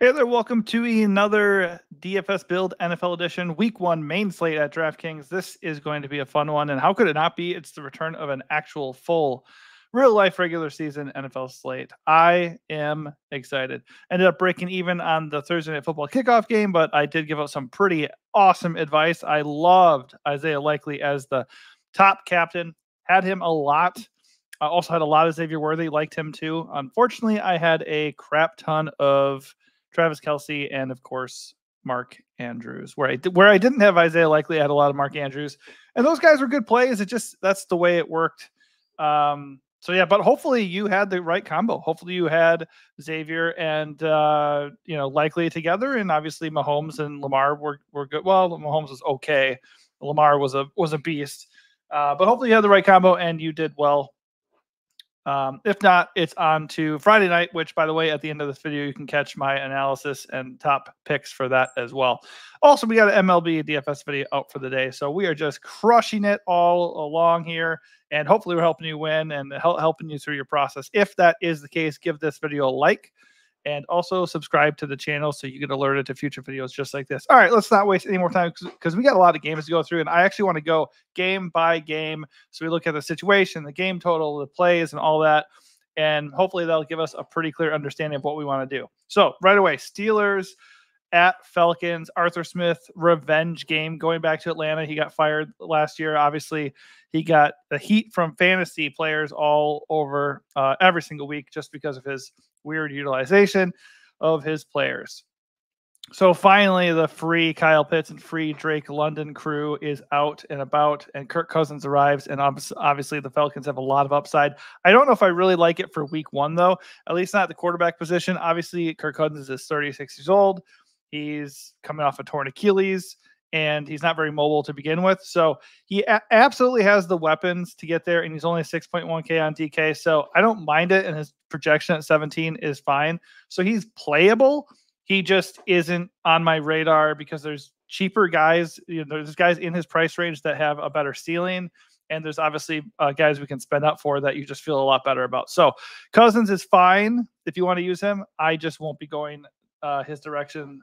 Hey there, welcome to another DFS Build NFL Edition Week One main slate at DraftKings. This is going to be a fun one, and how could it not be? It's the return of an actual full, real life regular season NFL slate. I am excited. Ended up breaking even on the Thursday Night Football kickoff game, but I did give out some pretty awesome advice. I loved Isaiah Likely as the top captain. Had him a lot. I also had a lot of Xavier Worthy, liked him too. Unfortunately, I had a crap ton of Travis Kelce, and of course Mark Andrews. Where I where I didn't have Isaiah Likely, I had a lot of Mark Andrews, and those guys were good plays. It just that's the way it worked. Um, so yeah, but hopefully you had the right combo. Hopefully you had Xavier and uh, you know Likely together, and obviously Mahomes and Lamar were were good. Well, Mahomes was okay. Lamar was a was a beast. Uh, but hopefully you had the right combo and you did well um, if not, it's on to Friday night, which, by the way, at the end of this video, you can catch my analysis and top picks for that as well. Also, we got an MLB DFS video out for the day. So we are just crushing it all along here. And hopefully, we're helping you win and helping you through your process. If that is the case, give this video a like and also subscribe to the channel so you get alerted to future videos just like this. All right, let's not waste any more time because we got a lot of games to go through, and I actually want to go game by game. So we look at the situation, the game total, the plays, and all that, and hopefully that'll give us a pretty clear understanding of what we want to do. So right away, Steelers at Falcons, Arthur Smith revenge game going back to Atlanta. He got fired last year. Obviously, he got the heat from fantasy players all over uh, every single week just because of his weird utilization of his players. So finally, the free Kyle Pitts and free Drake London crew is out and about, and Kirk Cousins arrives. And obviously, the Falcons have a lot of upside. I don't know if I really like it for week one, though, at least not the quarterback position. Obviously, Kirk Cousins is 36 years old. He's coming off a torn Achilles and he's not very mobile to begin with. So he a- absolutely has the weapons to get there, and he's only 6.1K on DK. So I don't mind it, and his projection at 17 is fine. So he's playable. He just isn't on my radar because there's cheaper guys. You know, there's guys in his price range that have a better ceiling. And there's obviously uh, guys we can spend up for that you just feel a lot better about. So Cousins is fine if you want to use him. I just won't be going uh, his direction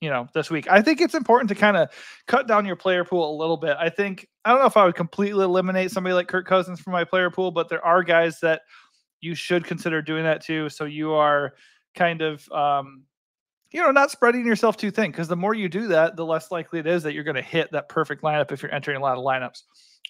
you know, this week. I think it's important to kind of cut down your player pool a little bit. I think I don't know if I would completely eliminate somebody like Kirk Cousins from my player pool, but there are guys that you should consider doing that too. So you are kind of um, you know, not spreading yourself too thin because the more you do that, the less likely it is that you're going to hit that perfect lineup if you're entering a lot of lineups.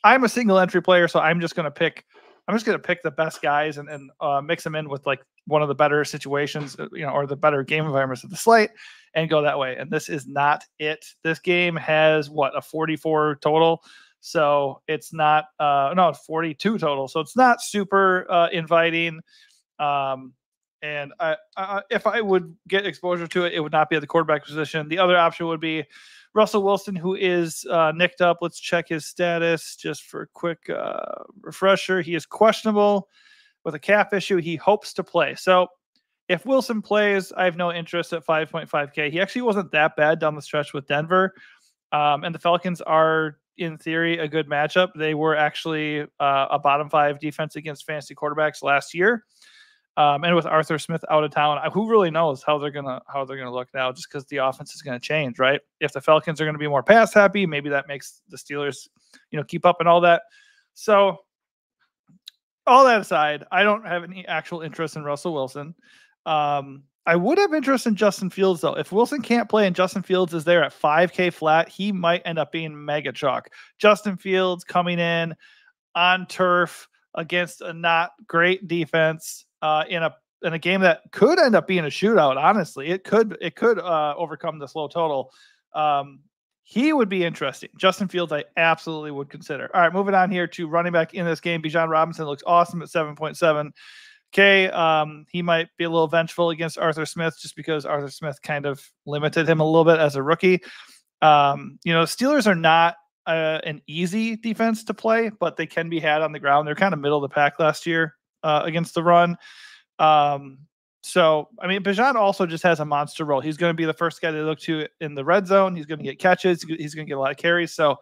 I'm a single entry player, so I'm just going to pick I'm just going to pick the best guys and, and uh, mix them in with like one of the better situations, uh, you know, or the better game environments of the slate and go that way. And this is not it. This game has what a 44 total. So it's not, uh, no, 42 total. So it's not super uh, inviting. Um, and I, I, if I would get exposure to it, it would not be at the quarterback position. The other option would be Russell Wilson, who is uh, nicked up. Let's check his status just for a quick uh, refresher. He is questionable with a calf issue. He hopes to play. So if Wilson plays, I have no interest at 5.5K. He actually wasn't that bad down the stretch with Denver. Um, and the Falcons are, in theory, a good matchup. They were actually uh, a bottom five defense against fantasy quarterbacks last year. Um, and with Arthur Smith out of town, who really knows how they're gonna how they're gonna look now? Just because the offense is gonna change, right? If the Falcons are gonna be more pass happy, maybe that makes the Steelers, you know, keep up and all that. So, all that aside, I don't have any actual interest in Russell Wilson. Um, I would have interest in Justin Fields though. If Wilson can't play and Justin Fields is there at 5K flat, he might end up being mega chalk. Justin Fields coming in on turf against a not great defense uh, in a in a game that could end up being a shootout. Honestly, it could it could uh, overcome this low total. Um, he would be interesting. Justin Fields, I absolutely would consider. All right, moving on here to running back in this game. Bijan Robinson looks awesome at seven point seven. Okay, um, he might be a little vengeful against Arthur Smith just because Arthur Smith kind of limited him a little bit as a rookie. Um, you know, Steelers are not uh, an easy defense to play, but they can be had on the ground. They're kind of middle of the pack last year uh, against the run. Um, so, I mean, Bijan also just has a monster role. He's going to be the first guy they look to in the red zone. He's going to get catches. He's going to get a lot of carries. So,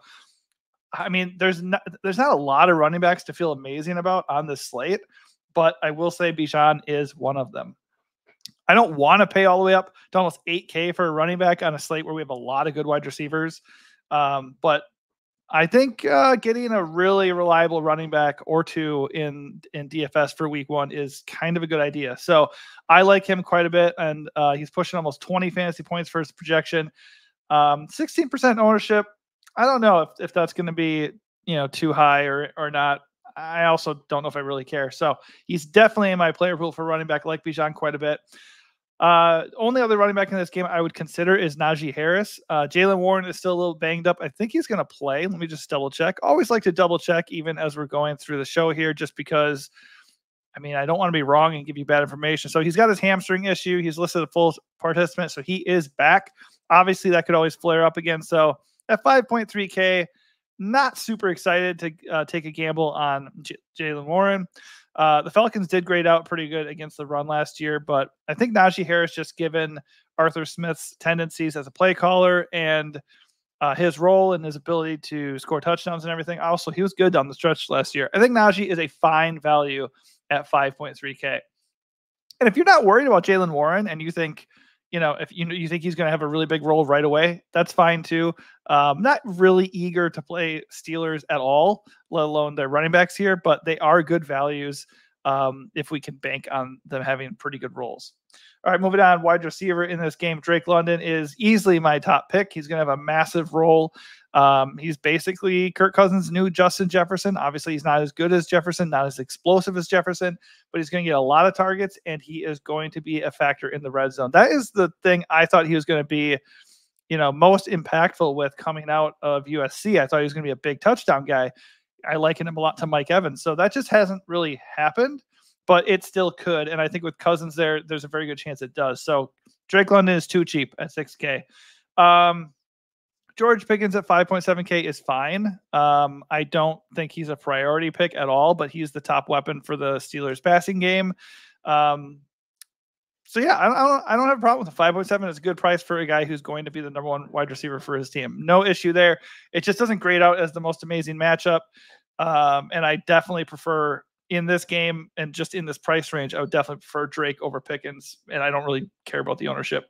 I mean, there's not there's not a lot of running backs to feel amazing about on this slate, but I will say Bijan is one of them. I don't want to pay all the way up to almost 8K for a running back on a slate where we have a lot of good wide receivers. Um, but I think uh, getting a really reliable running back or two in in DFS for week one is kind of a good idea. So I like him quite a bit, and uh, he's pushing almost 20 fantasy points for his projection. Um, 16% ownership. I don't know if, if that's going to be you know too high or or not. I also don't know if I really care. So he's definitely in my player pool for running back. Like Bijan quite a bit. Uh, only other running back in this game I would consider is Najee Harris. Uh, Jaylen Warren is still a little banged up. I think he's going to play. Let me just double check. Always like to double check, even as we're going through the show here, just because. I mean, I don't want to be wrong and give you bad information. So he's got his hamstring issue. He's listed a full participant, so he is back. Obviously, that could always flare up again. So at 5.3K, not super excited to uh, take a gamble on J- Jaylen Warren. Uh, the Falcons did grade out pretty good against the run last year, but I think Najee Harris, just given Arthur Smith's tendencies as a play caller and uh, his role and his ability to score touchdowns and everything, also he was good down the stretch last year. I think Najee is a fine value at 5.3K. And if you're not worried about Jaylen Warren and you think you know, if you you think he's going to have a really big role right away, that's fine too. Um, not really eager to play Steelers at all, let alone their running backs here, but they are good values um, if we can bank on them having pretty good roles. All right, moving on. Wide receiver in this game, Drake London is easily my top pick. He's going to have a massive role. Um, he's basically Kirk Cousins' new Justin Jefferson. Obviously, he's not as good as Jefferson, not as explosive as Jefferson, but he's going to get a lot of targets and he is going to be a factor in the red zone. That is the thing I thought he was going to be, you know, most impactful with coming out of USC. I thought he was going to be a big touchdown guy. I liken him a lot to Mike Evans. So that just hasn't really happened but it still could. And I think with Cousins there, there's a very good chance it does. So Drake London is too cheap at 6K. Um, George Pickens at 5.7K is fine. Um, I don't think he's a priority pick at all, but he's the top weapon for the Steelers passing game. Um, so yeah, I don't, I don't have a problem with the 5.7. It's a good price for a guy who's going to be the number one wide receiver for his team. No issue there. It just doesn't grade out as the most amazing matchup. Um, and I definitely prefer in this game and just in this price range, I would definitely prefer Drake over Pickens, and I don't really care about the ownership.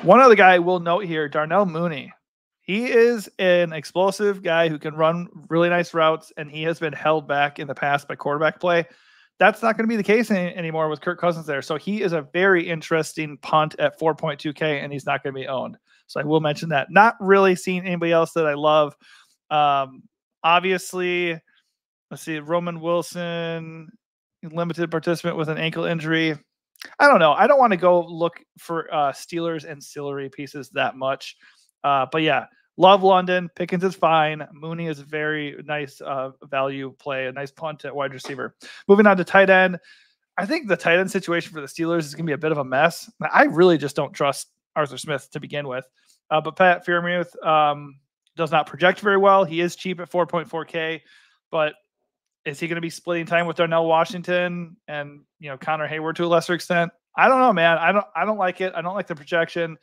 One other guy we'll note here, Darnell Mooney. He is an explosive guy who can run really nice routes, and he has been held back in the past by quarterback play. That's not going to be the case any, anymore with Kirk Cousins there. So he is a very interesting punt at 4.2K, and he's not going to be owned. So I will mention that. Not really seeing anybody else that I love. Um, obviously, Let's see, Roman Wilson, limited participant with an ankle injury. I don't know. I don't want to go look for uh, Steelers ancillary pieces that much. Uh, but yeah, love London. Pickens is fine. Mooney is a very nice uh, value play, a nice punt at wide receiver. Moving on to tight end. I think the tight end situation for the Steelers is going to be a bit of a mess. I really just don't trust Arthur Smith to begin with. Uh, but Pat Freiermuth um, does not project very well. He is cheap at 4.4K, but is he going to be splitting time with Darnell Washington and you know Connor Heyward to a lesser extent? I don't know, man. I don't I don't like it. I don't like the projection.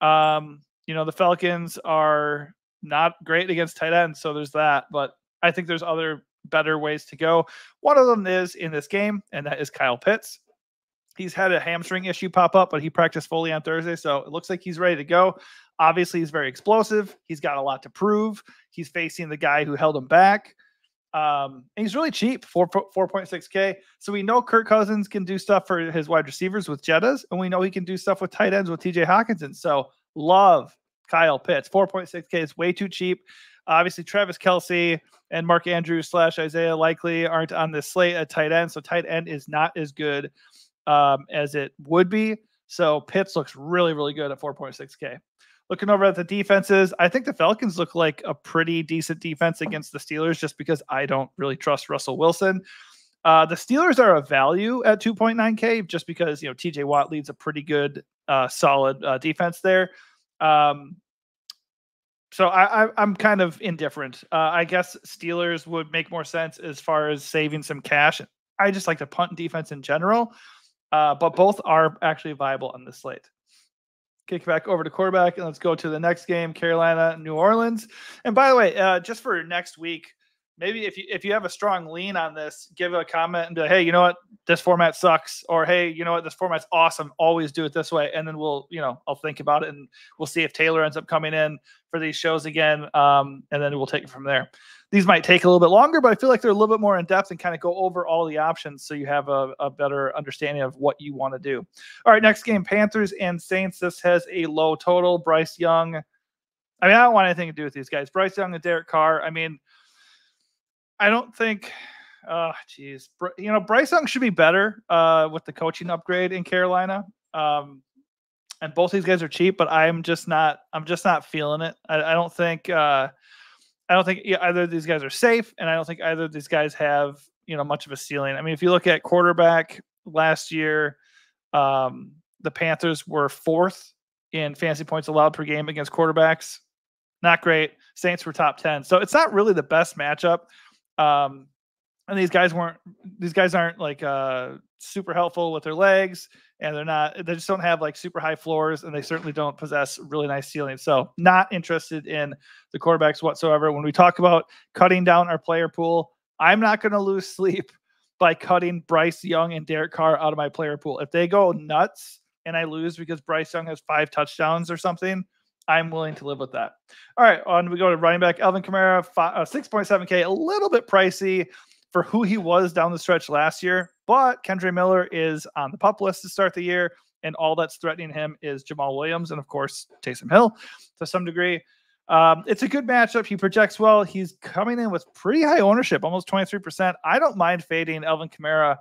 Um, you know, the Falcons are not great against tight ends, so there's that. But I think there's other better ways to go. One of them is in this game, and that is Kyle Pitts. He's had a hamstring issue pop up, but he practiced fully on Thursday, so it looks like he's ready to go. Obviously, he's very explosive. He's got a lot to prove. He's facing the guy who held him back. Um, and he's really cheap, four four point six k. So we know Kirk Cousins can do stuff for his wide receivers with Jettas, and we know he can do stuff with tight ends with T.J. Hockenson. So love Kyle Pitts. Four point six k is way too cheap. Obviously, Travis Kelce and Mark Andrews slash Isaiah Likely aren't on this slate at tight end, so tight end is not as good um, as it would be. So Pitts looks really, really good at 4.6K. Looking over at the defenses, I think the Falcons look like a pretty decent defense against the Steelers just because I don't really trust Russell Wilson. Uh, the Steelers are a value at 2.9K just because, you know, TJ Watt leads a pretty good, uh, solid uh, defense there. Um, so I, I, am kind of indifferent. Uh, I guess Steelers would make more sense as far as saving some cash. I just like to punt defense in general, uh, but both are actually viable on the slate kick back over to quarterback and let's go to the next game carolina new orleans and by the way uh, just for next week maybe if you if you have a strong lean on this, give a comment and be like, hey, you know what, this format sucks, or hey, you know what, this format's awesome. Always do it this way, and then we'll you know I'll think about it and we'll see if Taylor ends up coming in for these shows again, um, and then we'll take it from there. These might take a little bit longer, but I feel like they're a little bit more in depth and kind of go over all the options so you have a, a better understanding of what you want to do. All right, next game Panthers and Saints. This has a low total. Bryce Young. I mean, I don't want anything to do with these guys. Bryce Young and Derek Carr. I mean, I don't think. Oh, geez. You know, Bryce Young should be better uh, with the coaching upgrade in Carolina. Um, and both these guys are cheap, but I'm just not. I'm just not feeling it. I, I don't think. Uh, I don't think either of these guys are safe, and I don't think either of these guys have you know much of a ceiling. I mean, if you look at quarterback last year, um, the Panthers were fourth in fantasy points allowed per game against quarterbacks. Not great. Saints were top ten, so it's not really the best matchup. Um, and these guys weren't these guys aren't like uh super helpful with their legs and they're not they just don't have like super high floors and they certainly don't possess really nice ceilings so not interested in the quarterbacks whatsoever. When we talk about cutting down our player pool i'm not going to lose sleep by cutting bryce young and derek carr out of my player pool. If they go nuts and i lose because bryce young has five touchdowns or something I'm willing to live with that. All right, on we go to running back Alvin Kamara, five, uh, 6.7K, a little bit pricey for who he was down the stretch last year, but Kendre Miller is on the pup list to start the year, and all that's threatening him is Jamaal Williams and, of course, Taysom Hill to some degree. Um, it's a good matchup. He projects well. He's coming in with pretty high ownership, almost 23%. I don't mind fading Alvin Kamara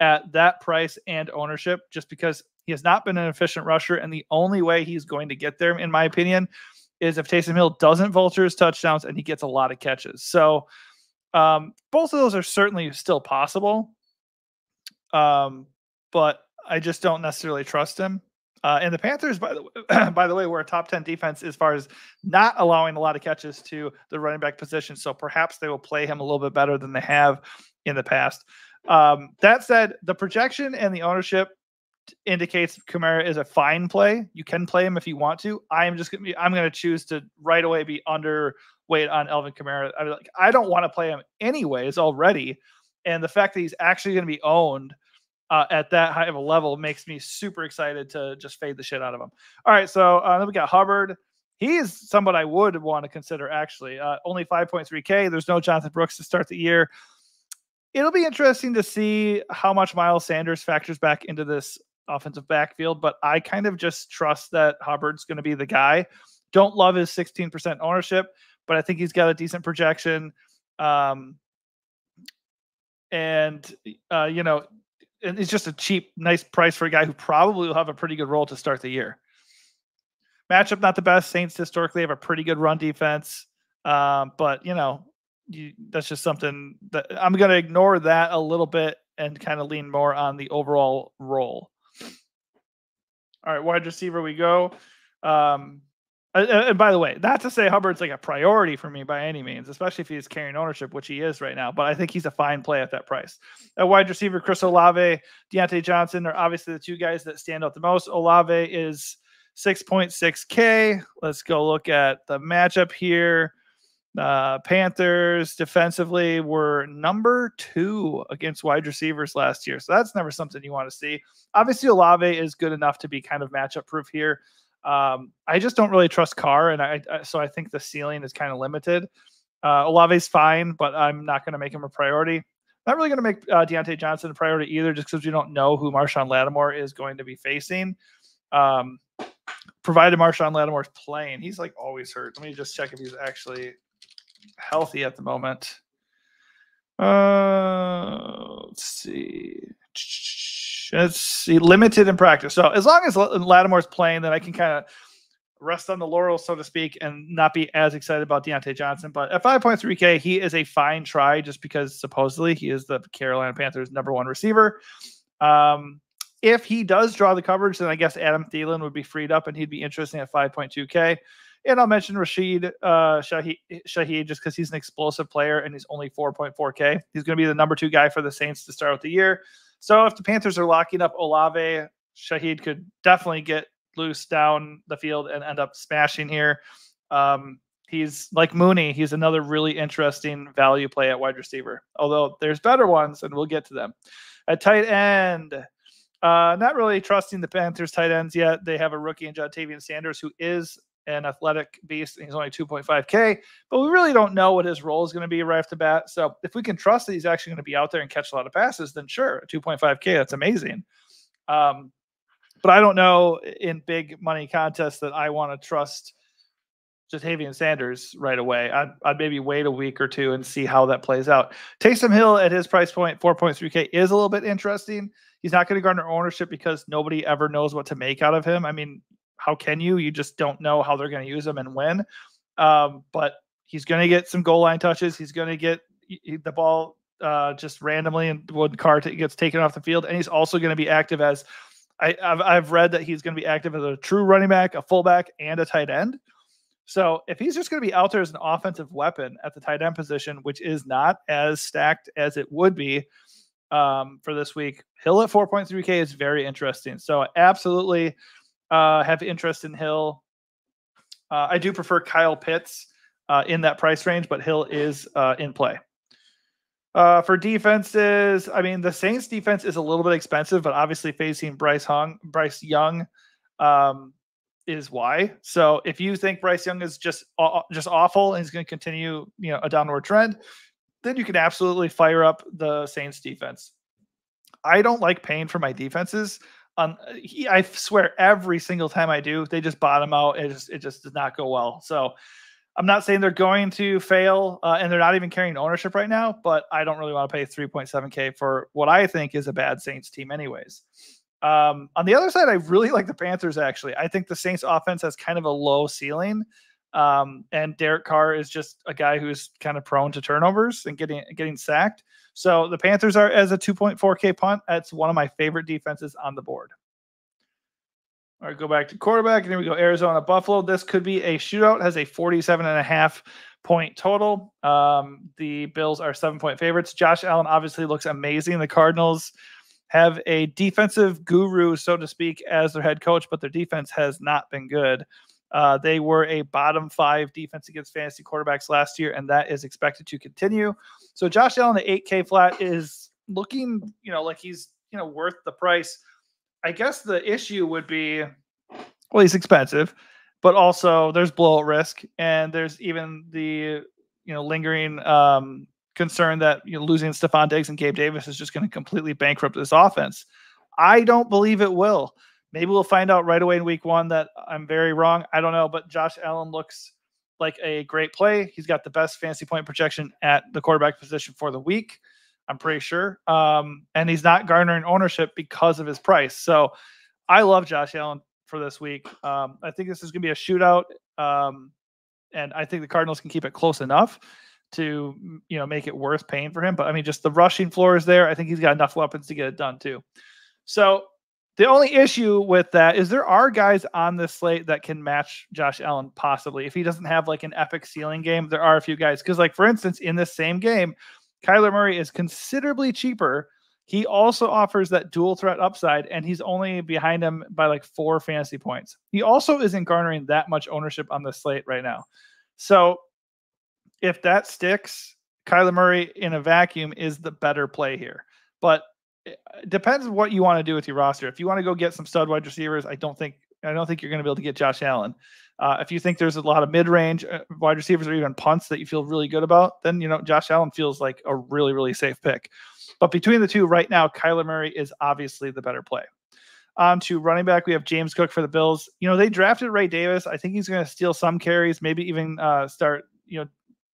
at that price and ownership just because he has not been an efficient rusher. And the only way he's going to get there, in my opinion, is if Taysom Hill doesn't vulture his touchdowns and he gets a lot of catches. So um, both of those are certainly still possible. Um, but I just don't necessarily trust him. Uh, and the Panthers, by the way, by the way, were a top ten defense as far as not allowing a lot of catches to the running back position. So perhaps they will play him a little bit better than they have in the past. Um, that said, the projection and the ownership indicates Kamara is a fine play. You can play him if you want to. I am just gonna be I'm gonna choose to right away be underweight on Alvin Kamara. I like I don't want to play him anyways already. And the fact that he's actually gonna be owned uh, at that high of a level makes me super excited to just fade the shit out of him. All right, so uh, then we got Hubbard. He is someone I would want to consider actually. Uh, only 5.3K. There's no Jonathan Brooks to start the year. It'll be interesting to see how much Miles Sanders factors back into this offensive backfield, but I kind of just trust that Hubbard's going to be the guy. Don't love his 16% ownership, but I think he's got a decent projection. Um, and, uh, you know, it's just a cheap, nice price for a guy who probably will have a pretty good role to start the year. Matchup not the best. Saints historically have a pretty good run defense, um, but you know you, that's just something that I'm going to ignore that a little bit and kind of lean more on the overall role. All right, wide receiver we go. Um, and by the way, not to say Hubbard's like a priority for me by any means, especially if he's carrying ownership, which he is right now. But I think he's a fine play at that price. A wide receiver, Chris Olave, Diontae Johnson are obviously the two guys that stand out the most. Olave is 6.6K. Let's go look at the matchup here. Uh, Panthers defensively were number two against wide receivers last year. So that's never something you want to see. Obviously, Olave is good enough to be kind of matchup proof here. Um, I just don't really trust Carr, and I, I so I think the ceiling is kind of limited. Uh, Olave's fine, but I'm not going to make him a priority. Not really going to make uh, Diontae Johnson a priority either, just because we don't know who Marshon Lattimore is going to be facing. Um, provided Marshon Lattimore's playing, he's like always hurt. Let me just check if he's actually healthy at the moment. Uh, let's see. Let's see. Limited in practice. So as long as Lattimore's playing, then I can kind of rest on the laurels, so to speak, and not be as excited about Diontae Johnson. But at 5.3K, he is a fine try just because supposedly he is the Carolina Panthers' number one receiver. Um, if he does draw the coverage, then I guess Adam Thielen would be freed up and he'd be interesting at 5.2K. And I'll mention Rashid uh, Shaheed, just because he's an explosive player and he's only 4.4K. He's going to be the number two guy for the Saints to start with the year. So if the Panthers are locking up Olave, Shaheed could definitely get loose down the field and end up smashing here. Um, he's like Mooney. He's another really interesting value play at wide receiver. Although there's better ones, and we'll get to them. At tight end, uh, not really trusting the Panthers tight ends yet. They have a rookie in Ja'Tavion Sanders who is an athletic beast. and He's only 2.5K, but we really don't know what his role is going to be right off the bat. So if we can trust that he's actually going to be out there and catch a lot of passes, then sure, 2.5K, that's amazing. Um, but I don't know in big money contests that I want to trust Ja'Tavion Sanders right away. I'd, I'd maybe wait a week or two and see how that plays out. Taysom Hill at his price point, 4.3K, is a little bit interesting. He's not going to garner ownership because nobody ever knows what to make out of him. I mean, how can you? You just don't know how they're going to use him and when. Um, but he's going to get some goal line touches. He's going to get the ball uh, just randomly and when Carr t- gets taken off the field. And he's also going to be active as I, have I've read that he's going to be active as a true running back, a fullback, and a tight end. So if he's just going to be out there as an offensive weapon at the tight end position, which is not as stacked as it would be um, for this week, Hill at 4.3K is very interesting. So absolutely uh, have interest in Hill. Uh, I do prefer Kyle Pitts uh, in that price range, but Hill is uh, in play. Uh, for defenses, I mean the Saints defense is a little bit expensive, but obviously facing Bryce Hung, Bryce Young, um, is why. So if you think Bryce Young is just just awful and he's going to continue, you know, a downward trend, then you can absolutely fire up the Saints defense. I don't like paying for my defenses. Um, he, I swear every single time I do, they just bottom out. It just it just does not go well. So I'm not saying they're going to fail, uh, and they're not even carrying ownership right now. But I don't really want to pay 3.7k for what I think is a bad Saints team, anyways. Um, on the other side, I really like the Panthers. Actually, I think the Saints offense has kind of a low ceiling, um, and Derek Carr is just a guy who's kind of prone to turnovers and getting getting sacked. So the Panthers are as a 2.4K punt. That's one of my favorite defenses on the board. All right, go back to quarterback. And here we go. Arizona Buffalo. This could be a shootout. Has a 47 and a half point total. Um, the Bills are seven point favorites. Josh Allen obviously looks amazing. The Cardinals have a defensive guru, so to speak, as their head coach, but their defense has not been good. Uh, they were a bottom five defense against fantasy quarterbacks last year, and that is expected to continue. So Josh Allen, the 8K flat, is looking, you know, like he's, you know, worth the price. I guess the issue would be, well, he's expensive, but also there's blowout risk, and there's even the, you know, lingering um, concern that you know, losing Stefon Diggs and Gabe Davis is just going to completely bankrupt this offense. I don't believe it will. Maybe we'll find out right away in week one that I'm very wrong. I don't know, but Josh Allen looks like a great play. He's got the best fantasy point projection at the quarterback position for the week. I'm pretty sure. Um, and he's not garnering ownership because of his price. So I love Josh Allen for this week. Um, I think this is going to be a shootout. Um, and I think the Cardinals can keep it close enough to you know make it worth paying for him. But I mean, just the rushing floor is there. I think he's got enough weapons to get it done too. So the only issue with that is there are guys on this slate that can match Josh Allen possibly. If he doesn't have like an epic ceiling game, there are a few guys. Because like for instance, in this same game, Kyler Murray is considerably cheaper. He also offers that dual threat upside, and he's only behind him by like four fantasy points. He also isn't garnering that much ownership on the slate right now. So if that sticks, Kyler Murray in a vacuum is the better play here. But it depends what you want to do with your roster. If you want to go get some stud wide receivers, I don't think I don't think you're going to be able to get Josh Allen. Uh, if you think there's a lot of mid-range uh, wide receivers or even punts that you feel really good about, then you know Josh Allen feels like a really really safe pick. But between the two, right now, Kyler Murray is obviously the better play. On to running back, we have James Cook for the Bills. You know they drafted Ray Davis. I think he's going to steal some carries, maybe even uh, start you know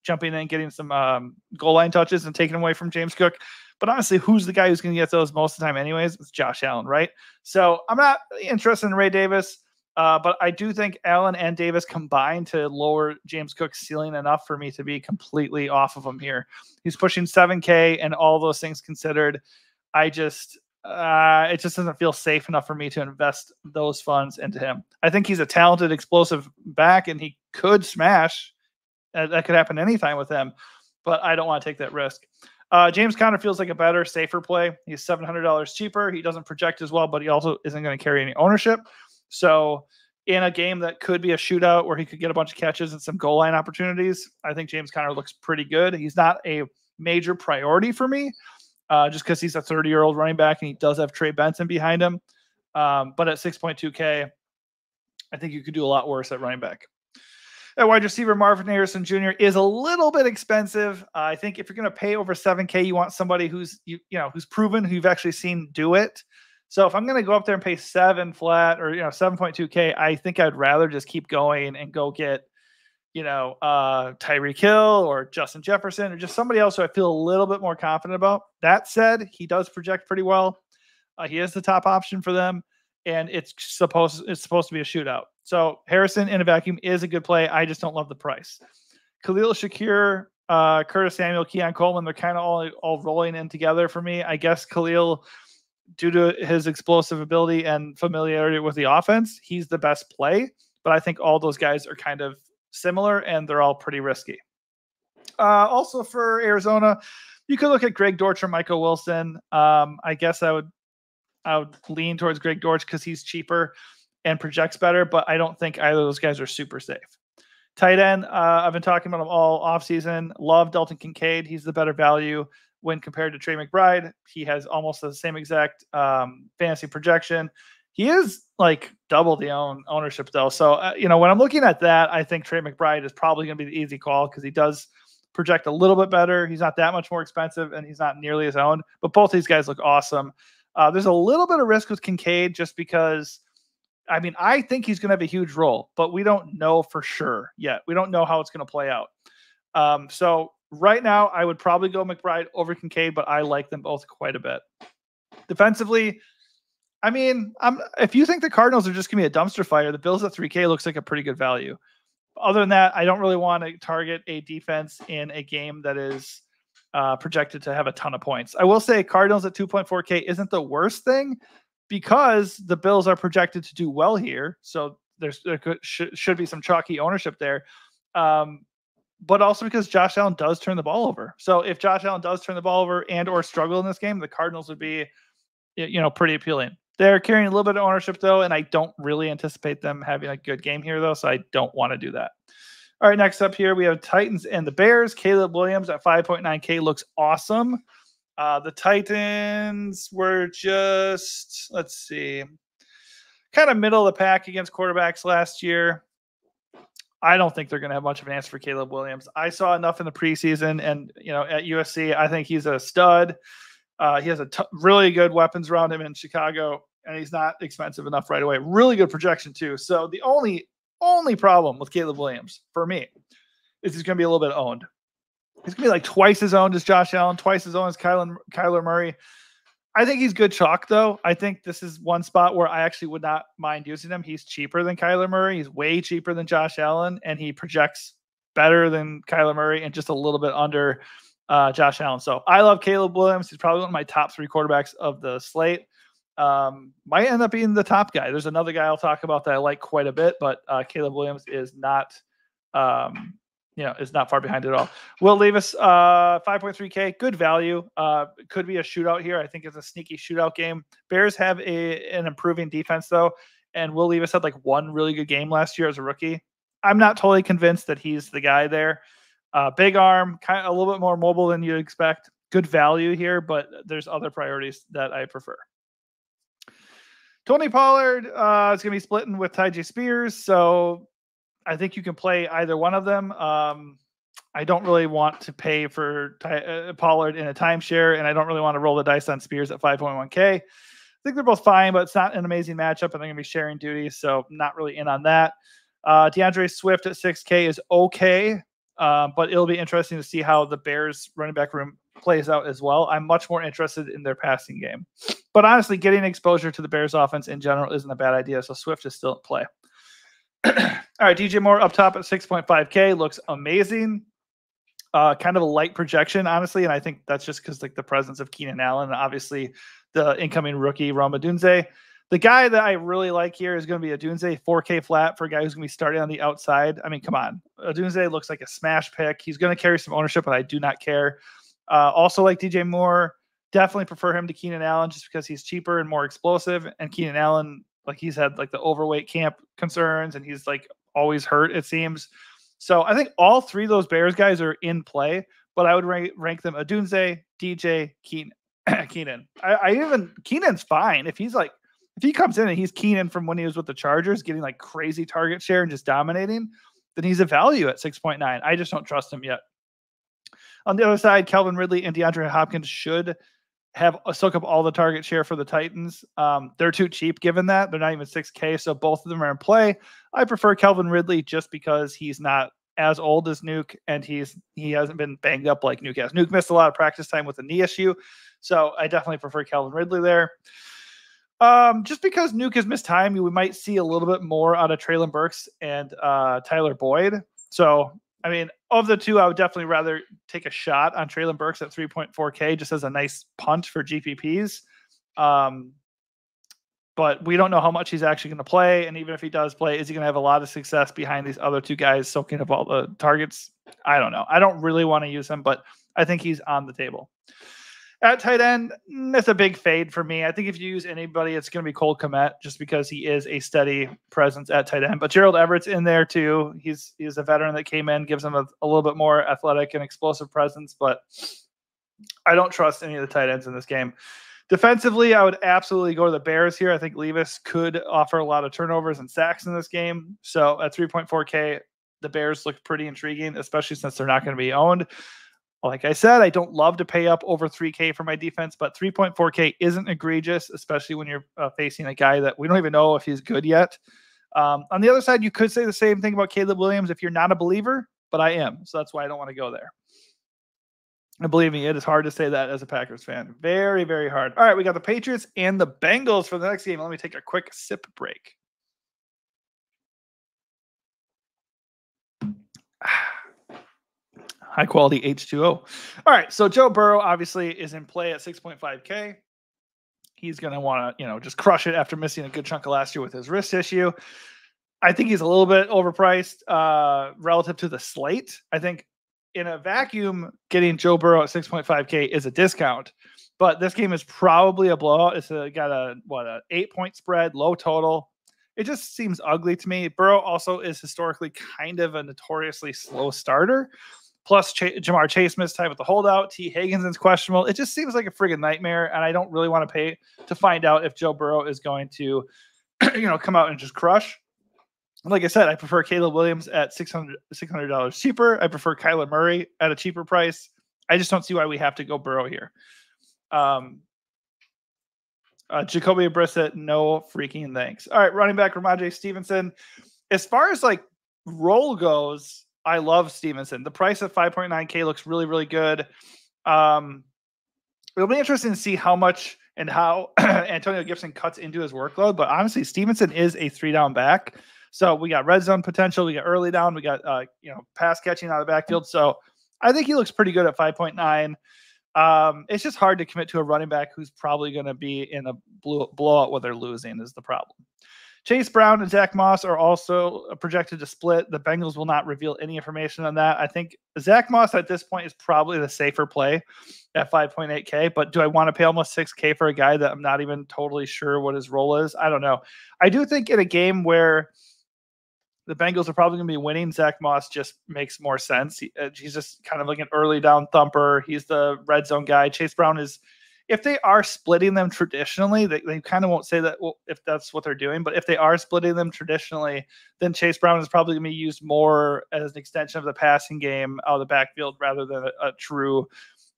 jumping in, getting some um, goal line touches and taking away from James Cook. But honestly, who's the guy who's going to get those most of the time, anyways? It's Josh Allen, right? So I'm not interested in Ray Davis, uh, but I do think Allen and Davis combined to lower James Cook's ceiling enough for me to be completely off of him here. He's pushing 7K, and all those things considered, I just uh, it just doesn't feel safe enough for me to invest those funds into him. I think he's a talented, explosive back, and he could smash that could happen anytime with him, but I don't want to take that risk. Uh, James Conner feels like a better, safer play. He's seven hundred dollars cheaper. He doesn't project as well, but he also isn't going to carry any ownership. So in a game that could be a shootout where he could get a bunch of catches and some goal line opportunities, I think James Conner looks pretty good. He's not a major priority for me, uh, just because he's a 30 year old running back and he does have Trey Benson behind him. Um, but at 6.2K, I think you could do a lot worse at running back. At wide receiver, Marvin Harrison Jr. is a little bit expensive. Uh, I think if you're going to pay over 7K, you want somebody who's you, you know who's proven, who you've actually seen do it. So if I'm going to go up there and pay seven flat or you know 7.2K, I think I'd rather just keep going and go get you know uh, Tyreek Hill or Justin Jefferson or just somebody else who I feel a little bit more confident about. That said, he does project pretty well. Uh, he is the top option for them and it's supposed it's supposed to be a shootout. So Harrison in a vacuum is a good play. I just don't love the price. Khalil Shakir, uh, Curtis Samuel, Keon Coleman, they're kind of all all rolling in together for me. I guess Khalil, due to his explosive ability and familiarity with the offense, he's the best play. But I think all those guys are kind of similar and they're all pretty risky. Uh, also for Arizona, you could look at Greg Dortch or Michael Wilson. Um, I guess I would I would lean towards Greg Dortch because he's cheaper and projects better, but I don't think either of those guys are super safe. Tight end, uh, I've been talking about him all offseason. Love Dalton Kincaid. He's the better value when compared to Trey McBride. He has almost the same exact um, fantasy projection. He is like double the own ownership though. So uh, you know when I'm looking at that, I think Trey McBride is probably going to be the easy call because he does project a little bit better. He's not that much more expensive, and he's not nearly as owned. But both these guys look awesome. Uh, there's a little bit of risk with Kincaid just because, I mean, I think he's going to have a huge role, but we don't know for sure yet. We don't know how it's going to play out. Um, so right now, I would probably go McBride over Kincaid, but I like them both quite a bit. Defensively, I mean, I'm, if you think the Cardinals are just going to be a dumpster fire, the Bills at 3K looks like a pretty good value. Other than that, I don't really want to target a defense in a game that is uh, projected to have a ton of points. I will say Cardinals at 2.4K isn't the worst thing because the Bills are projected to do well here. So there's there could, should, should be some chalky ownership there. Um, but also because Josh Allen does turn the ball over. So if Josh Allen does turn the ball over and or struggle in this game, the Cardinals would be you know pretty appealing. They're carrying a little bit of ownership though, and I don't really anticipate them having a good game here though, so I don't want to do that. All right, next up here we have Titans and the Bears. Caleb Williams at 5.9K looks awesome. Uh, the Titans were just, let's see, kind of middle of the pack against quarterbacks last year. I don't think they're going to have much of an answer for Caleb Williams. I saw enough in the preseason, and you know, at USC, I think he's a stud. Uh, he has a really good weapons around him in Chicago, and he's not expensive enough right away. Really good projection too. So the only only problem with Caleb Williams for me is he's going to be a little bit owned. He's to be like twice as owned as Josh Allen, twice as owned as Kyler, Kyler Murray. I think he's good chalk, though. I think this is one spot where I actually would not mind using him. He's cheaper than Kyler Murray. He's way cheaper than Josh Allen, and he projects better than Kyler Murray and just a little bit under uh, Josh Allen. So I love Caleb Williams. He's probably one of my top three quarterbacks of the slate um, might end up being the top guy. There's another guy I'll talk about that I like quite a bit, but uh, Caleb Williams is not, um, you know, is not far behind at all. Will Levis, uh, 5.3K, good value. Uh, could be a shootout here. I think it's a sneaky shootout game. Bears have a an improving defense though, and Will Levis had like one really good game last year as a rookie. I'm not totally convinced that he's the guy there. Uh, big arm, kind of a little bit more mobile than you'd expect. Good value here, but there's other priorities that I prefer. Tony Pollard uh, is going to be splitting with Tyjae Spears, so I think you can play either one of them. Um, I don't really want to pay for Ty- uh, Pollard in a timeshare, and I don't really want to roll the dice on Spears at 5.1K. I think they're both fine, but it's not an amazing matchup, and they're going to be sharing duties, so not really in on that. Uh, D'Andre Swift at 6K is okay, uh, but it'll be interesting to see how the Bears running back room plays out as well. I'm much more interested in their passing game. But honestly, getting exposure to the Bears offense in general isn't a bad idea. So Swift is still in play. All right, DJ Moore up top at 6.5K looks amazing. Uh, kind of a light projection, honestly, and I think that's just because like the presence of Keenan Allen obviously the incoming rookie Rome Odunze. The guy that I really like here is going to be Odunze 4K flat for a guy who's going to be starting on the outside. I mean, come on, Odunze looks like a smash pick. He's going to carry some ownership, but I do not care. Uh, also, like DJ Moore, definitely prefer him to Keenan Allen just because he's cheaper and more explosive. And Keenan Allen Like he's had like the overweight camp concerns, and he's like always hurt. It seems. So I think all three of those Bears guys are in play, but I would rank, rank them Odunze, DJ, Keenan. Keenan. I, I even Keenan's fine if he's like if he comes in and he's Keenan from when he was with the Chargers, getting like crazy target share and just dominating, then he's a value at 6.9. I just don't trust him yet. On the other side, Calvin Ridley and DeAndre Hopkins should have uh, soak up all the target share for the Titans. Um, they're too cheap given that. They're not even 6K, so both of them are in play. I prefer Calvin Ridley just because he's not as old as Nuke and he's he hasn't been banged up like Nuke has. Nuke missed a lot of practice time with a knee issue. So I definitely prefer Calvin Ridley there. Um, just because Nuke has missed time, we might see a little bit more out of Treylon Burks and uh, Tyler Boyd. So, I mean, of the two, I would definitely rather take a shot on Treylon Burks at 3.4K just as a nice punt for GPPs. Um, but we don't know how much he's actually going to play. And even if he does play, is he going to have a lot of success behind these other two guys soaking up all the targets? I don't know. I don't really want to use him, but I think he's on the table. At tight end, it's a big fade for me. I think if you use anybody, it's going to be Cole Kmet just because he is a steady presence at tight end. But Gerald Everett's in there too. He's he's a veteran that came in, gives him a, a little bit more athletic and explosive presence. But I don't trust any of the tight ends in this game. Defensively, I would absolutely go to the Bears here. I think Levis could offer a lot of turnovers and sacks in this game. So at 3.4K, the Bears look pretty intriguing, especially since they're not going to be owned. Like I said, I don't love to pay up over 3K for my defense, but 3.4K isn't egregious, especially when you're uh, facing a guy that we don't even know if he's good yet. Um, on the other side, you could say the same thing about Caleb Williams if you're not a believer, but I am. So that's why I don't want to go there. And believe me, it is hard to say that as a Packers fan. Very, very hard. All right, we got the Patriots and the Bengals for the next game. Let me take a quick sip break. High quality H2O. All right. So Joe Burrow obviously is in play at 6.5K. He's going to want to, you know, just crush it after missing a good chunk of last year with his wrist issue. I think he's a little bit overpriced uh, relative to the slate. I think in a vacuum, getting Joe Burrow at 6.5K is a discount, but this game is probably a blowout. It's a, got a, what, an eight point spread, low total. It just seems ugly to me. Burrow also is historically kind of a notoriously slow starter. Plus, Ch- Ja'Marr Chase missed time with the holdout. Tee Higgins questionable. It just seems like a friggin' nightmare, and I don't really want to pay to find out if Joe Burrow is going to, you know, come out and just crush. Like I said, I prefer Caleb Williams at 600 dollars cheaper. I prefer Kyler Murray at a cheaper price. I just don't see why we have to go Burrow here. Um, uh, Jacoby Brissett, no freaking thanks. All right, running back Rhamondre Stevenson. As far as like role goes, I love Stevenson. The price at 5.9K looks really, really good. Um, it'll be interesting to see how much and how Antonio Gibson cuts into his workload. But honestly, Stevenson is a three down back. So we got red zone potential, we got early down, we got uh, you know pass catching out of the backfield. So I think he looks pretty good at 5.9. Um, it's just hard to commit to a running back who's probably going to be in a blowout where they're losing is the problem. Chase Brown and Zach Moss are also projected to split. The Bengals will not reveal any information on that. I think Zach Moss at this point is probably the safer play at 5.8K. But do I want to pay almost 6K for a guy that I'm not even totally sure what his role is? I don't know. I do think in a game where the Bengals are probably going to be winning, Zach Moss just makes more sense. He, uh, he's just kind of like an early down thumper. He's the red zone guy. Chase Brown is if they are splitting them traditionally, they, they kind of won't say that well, if that's what they're doing, but if they are splitting them traditionally, then Chase Brown is probably going to be used more as an extension of the passing game out of the backfield rather than a, a true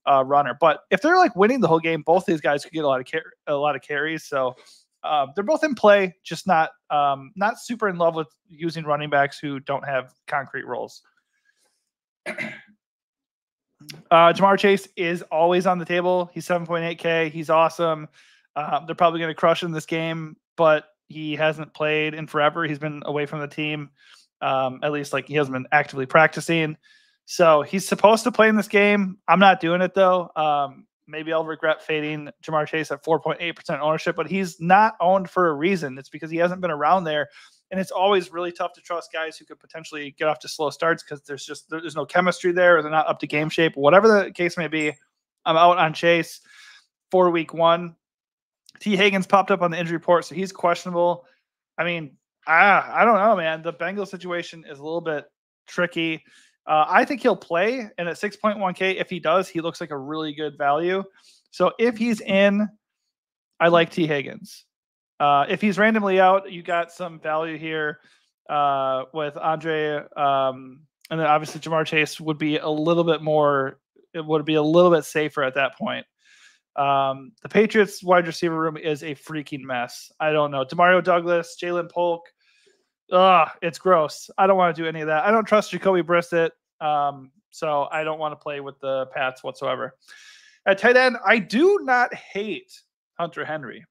uh, runner. But if they're like winning the whole game, both these guys could get a lot of car- a lot of carries. So uh, they're both in play, just not um, not super in love with using running backs who don't have concrete roles. Uh, Ja'Marr Chase is always on the table. He's 7.8K. He's awesome. Uh, they're probably going to crush in this game, but he hasn't played in forever. He's been away from the team. Um, at least like he hasn't been actively practicing. So he's supposed to play in this game. I'm not doing it though. Um, maybe I'll regret fading Ja'Marr Chase at 4.8% ownership, but he's not owned for a reason. It's because he hasn't been around there and it's always really tough to trust guys who could potentially get off to slow starts because there's just there's no chemistry there or they're not up to game shape whatever the case may be i'm out on chase for week one t higgins popped up on the injury report so he's questionable I mean, ah, I don't know, man. The Bengals situation is a little bit tricky. Uh, I think he'll play, and at 6.1K, if he does, he looks like a really good value. So if he's in, I like Tee Higgins. Uh, if he's randomly out, you got some value here uh, with Andre, um, and then obviously Ja'Marr Chase would be a little bit more. It would be a little bit safer at that point. Um, the Patriots wide receiver room is a freaking mess. I don't know. Demario Douglas, Ja'Lynn Polk. Ugh, it's gross. I don't want to do any of that. I don't trust Jacoby Brissett. Um, so I don't want to play with the Pats whatsoever. At tight end, I do not hate Hunter Henry.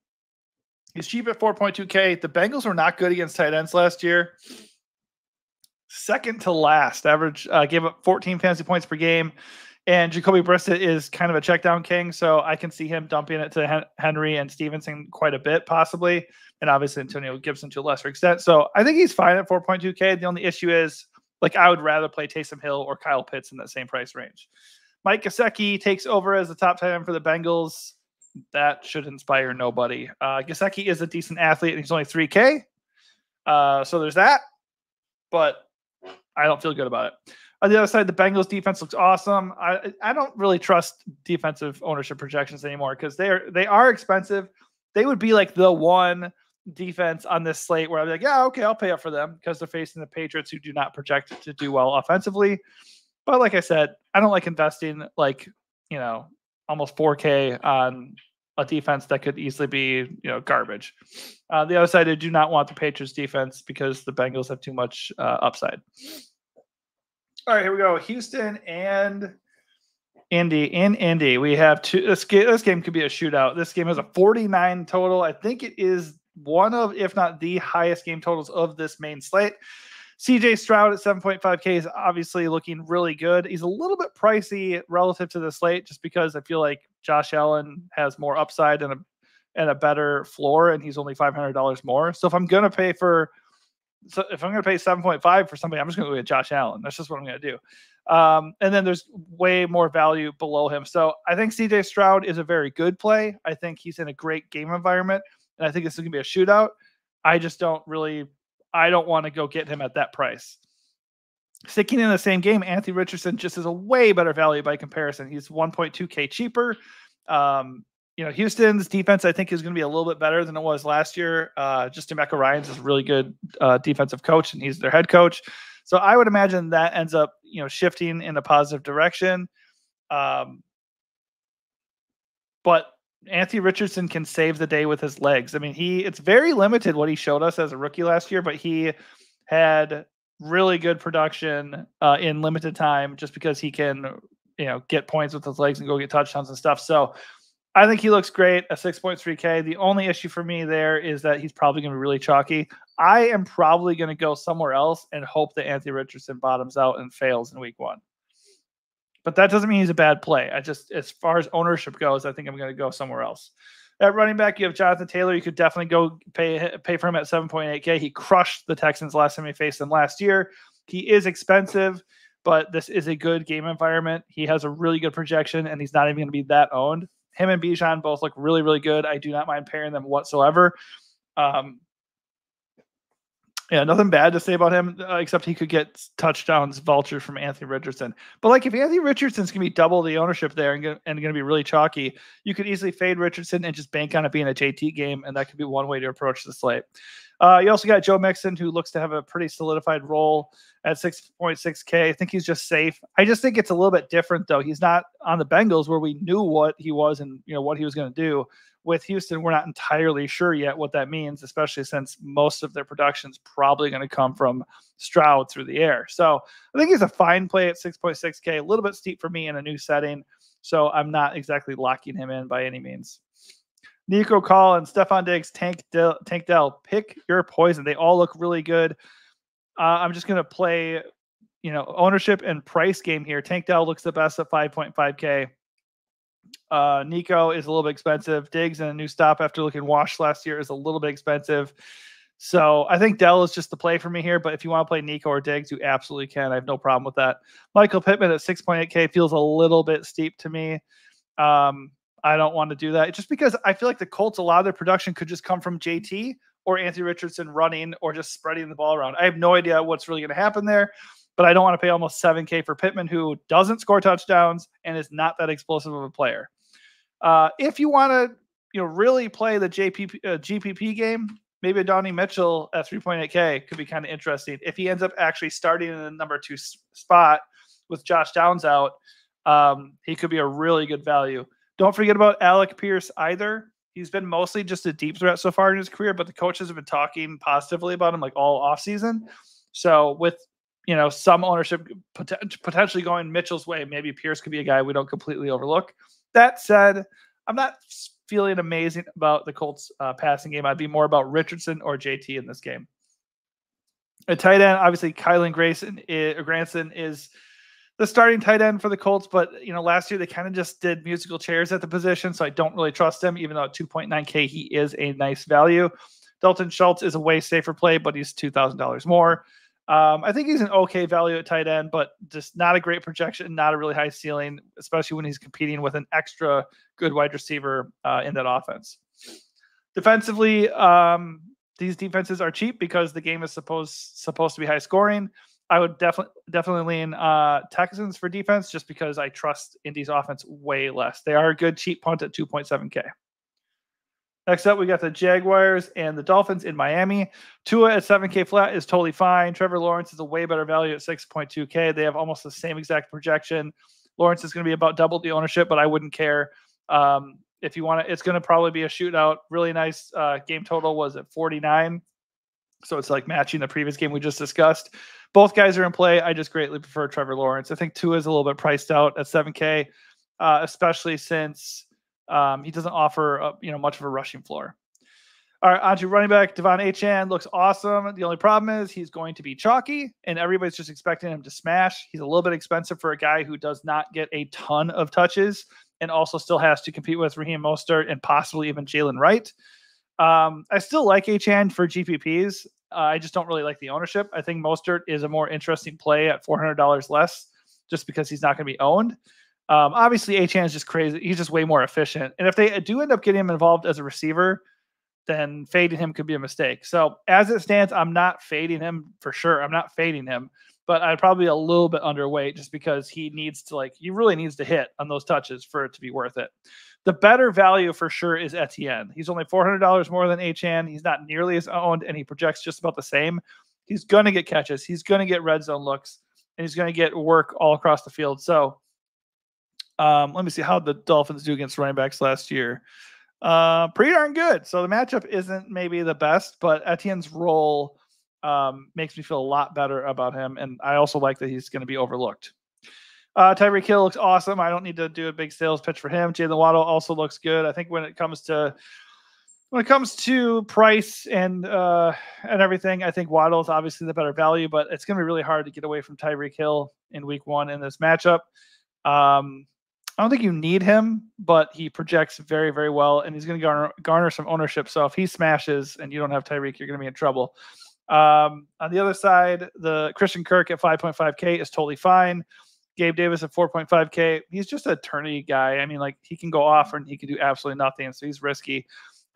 He's cheap at 4.2K. The Bengals were not good against tight ends last year. Second to last, average uh, gave up 14 fantasy points per game. And Jacoby Brissett is kind of a check down king, so I can see him dumping it to Henry and Stevenson quite a bit, possibly, and obviously Antonio Gibson to a lesser extent. So I think he's fine at 4.2K. The only issue is, like, I would rather play Taysom Hill or Kyle Pitts in that same price range. Mike Gesicki takes over as the top tight end for the Bengals. That should inspire nobody. Uh, Gesicki is a decent athlete, and he's only 3K. Uh, so there's that, but I don't feel good about it. On the other side, the Bengals defense looks awesome. I I don't really trust defensive ownership projections anymore because they are they are expensive. They would be like the one defense on this slate where I'm like, yeah, okay, I'll pay up for them because they're facing the Patriots who do not project to do well offensively. But like I said, I don't like investing like you know almost 4K on a defense that could easily be you know garbage. Uh, the other side, I do not want the Patriots defense because the Bengals have too much uh, upside. All right, here we go. Houston and Indy. In Indy, we have two. This game, this game could be a shootout. This game has a 49 total. I think it is one of, if not the highest game totals of this main slate. CJ Stroud at 7.5K is obviously looking really good. He's a little bit pricey relative to the slate just because I feel like Josh Allen has more upside and a and a better floor, and he's only $500 more. So if I'm going to pay for so if I'm going to pay 7.5 for somebody, I'm just going to go get Josh Allen. That's just what I'm going to do. Um, and then there's way more value below him. So I think CJ Stroud is a very good play. I think he's in a great game environment. And I think this is going to be a shootout. I just don't really, I don't want to go get him at that price. Sticking in the same game, Anthony Richardson just is a way better value by comparison. He's 1.2K cheaper. Um, you know, Houston's defense, I think, is going to be a little bit better than it was last year. Uh, just DeMeco Ryans is a really good uh, defensive coach, and he's their head coach. So I would imagine that ends up, you know, shifting in a positive direction. Um, but Anthony Richardson can save the day with his legs. I mean, he it's very limited what he showed us as a rookie last year, but he had really good production uh, in limited time just because he can, you know, get points with his legs and go get touchdowns and stuff. So I think he looks great at 6.3K. The only issue for me there is that he's probably going to be really chalky. I am probably going to go somewhere else and hope that Anthony Richardson bottoms out and fails in week one. But that doesn't mean he's a bad play. I just, as far as ownership goes, I think I'm going to go somewhere else. At running back, you have Jonathan Taylor. You could definitely go pay pay for him at 7.8K. He crushed the Texans last time he faced them last year. He is expensive, but this is a good game environment. He has a really good projection, and he's not even going to be that owned. Him and Bijan both look really, really good. I do not mind pairing them whatsoever. Um, yeah, nothing bad to say about him, uh, except he could get touchdowns vulture from Anthony Richardson. But like, if Anthony Richardson's gonna be double the ownership there and, and to be really chalky, you could easily fade Richardson and just bank on it being a JT game, and that could be one way to approach the slate. Uh, you also got Joe Mixon, who looks to have a pretty solidified role at 6.6K. I think he's just safe. I just think it's a little bit different, though. He's not on the Bengals where we knew what he was and you know what he was going to do. With Houston, we're not entirely sure yet what that means, especially since most of their production is probably going to come from Stroud through the air. So I think he's a fine play at 6.6K, a little bit steep for me in a new setting. So I'm not exactly locking him in by any means. Nico Collins, Stefon Diggs, Tank Dell, Tank Dell, pick your poison. They all look really good. Uh, I'm just gonna play, you know, ownership and price game here. Tank Dell looks the best at 5.5k. Uh, Nico is a little bit expensive. Diggs and a new stop after looking washed last year is a little bit expensive. So I think Dell is just the play for me here. But if you want to play Nico or Diggs, you absolutely can. I have no problem with that. Michael Pittman at 6.8k feels a little bit steep to me. Um, I don't want to do that just because I feel like the Colts, a lot of their production could just come from JT or Anthony Richardson running or just spreading the ball around. I have no idea what's really going to happen there, but I don't want to pay almost 7K for Pittman, who doesn't score touchdowns and is not that explosive of a player. Uh, if you want to, you know, really play the JPP, uh, GPP game, maybe Donnie Mitchell at 3.8K could be kind of interesting. If he ends up actually starting in the number two spot with Josh Downs out, um, he could be a really good value. Don't forget about Alec Pierce either. He's been mostly just a deep threat so far in his career, but the coaches have been talking positively about him like all offseason. So with you know some ownership pot- potentially going Mitchell's way, maybe Pierce could be a guy we don't completely overlook. That said, I'm not feeling amazing about the Colts uh, passing game. I'd be more about Richardson or JT in this game. A tight end, obviously, Kylen Grayson, is, Granson is the starting tight end for the Colts, but you know, last year they kind of just did musical chairs at the position, so I don't really trust him. Even though at 2.9k he is a nice value. Dalton Schultz is a way safer play, but he's two thousand dollars more. Um, I think he's an okay value at tight end, but just not a great projection, not a really high ceiling, especially when he's competing with an extra good wide receiver uh, in that offense. Defensively, um, these defenses are cheap because the game is supposed supposed to be high scoring. I would definitely definitely lean uh, Texans for defense just because I trust Indy's offense way less. They are a good cheap punt at 2.7k. Next up, we got the Jaguars and the Dolphins in Miami. Tua at 7K flat is totally fine. Trevor Lawrence is a way better value at 6.2K. They have almost the same exact projection. Lawrence is going to be about double the ownership, but I wouldn't care. Um, if you want to, it's going to probably be a shootout. Really nice uh, game total was at 49. So it's like matching the previous game we just discussed. Both guys are in play. I just greatly prefer Trevor Lawrence. I think Tua is a little bit priced out at 7K, uh, especially since um, he doesn't offer a, you know much of a rushing floor. All right, onto running back De'Von Achane looks awesome. The only problem is he's going to be chalky, and everybody's just expecting him to smash. He's a little bit expensive for a guy who does not get a ton of touches, and also still has to compete with Raheem Mostert and possibly even Jaylen Wright. Um, I still like Achane for GPPs. Uh, I just don't really like the ownership. I think Mostert is a more interesting play at four hundred dollars less, just because he's not going to be owned. Um, obviously, Achane is just crazy. He's just way more efficient. And if they do end up getting him involved as a receiver, then fading him could be a mistake. So as it stands, I'm not fading him for sure. I'm not fading him, but I'd probably be a little bit underweight just because he needs to like he really needs to hit on those touches for it to be worth it. The better value for sure is Etienne. He's only $400 more than Achane. He's not nearly as owned, and he projects just about the same. He's going to get catches. He's going to get red zone looks, and he's going to get work all across the field. So um, let me see how the Dolphins do against running backs last year. Uh, pretty darn good. So the matchup isn't maybe the best, but Etienne's role um, makes me feel a lot better about him, and I also like that he's going to be overlooked. Uh, Tyreek Hill looks awesome. I don't need to do a big sales pitch for him. Jaylen Waddle also looks good. I think when it comes to when it comes to price and uh, and everything, I think Waddle is obviously the better value, but it's going to be really hard to get away from Tyreek Hill in Week One in this matchup. Um, I don't think you need him, but he projects very, very well, and he's going to garner, garner some ownership. So if he smashes and you don't have Tyreek, you're going to be in trouble. Um, on the other side, the Christian Kirk at 5.5K is totally fine. Gabe Davis at 4.5K, he's just a tourney guy. I mean, like he can go off and he can do absolutely nothing, so he's risky.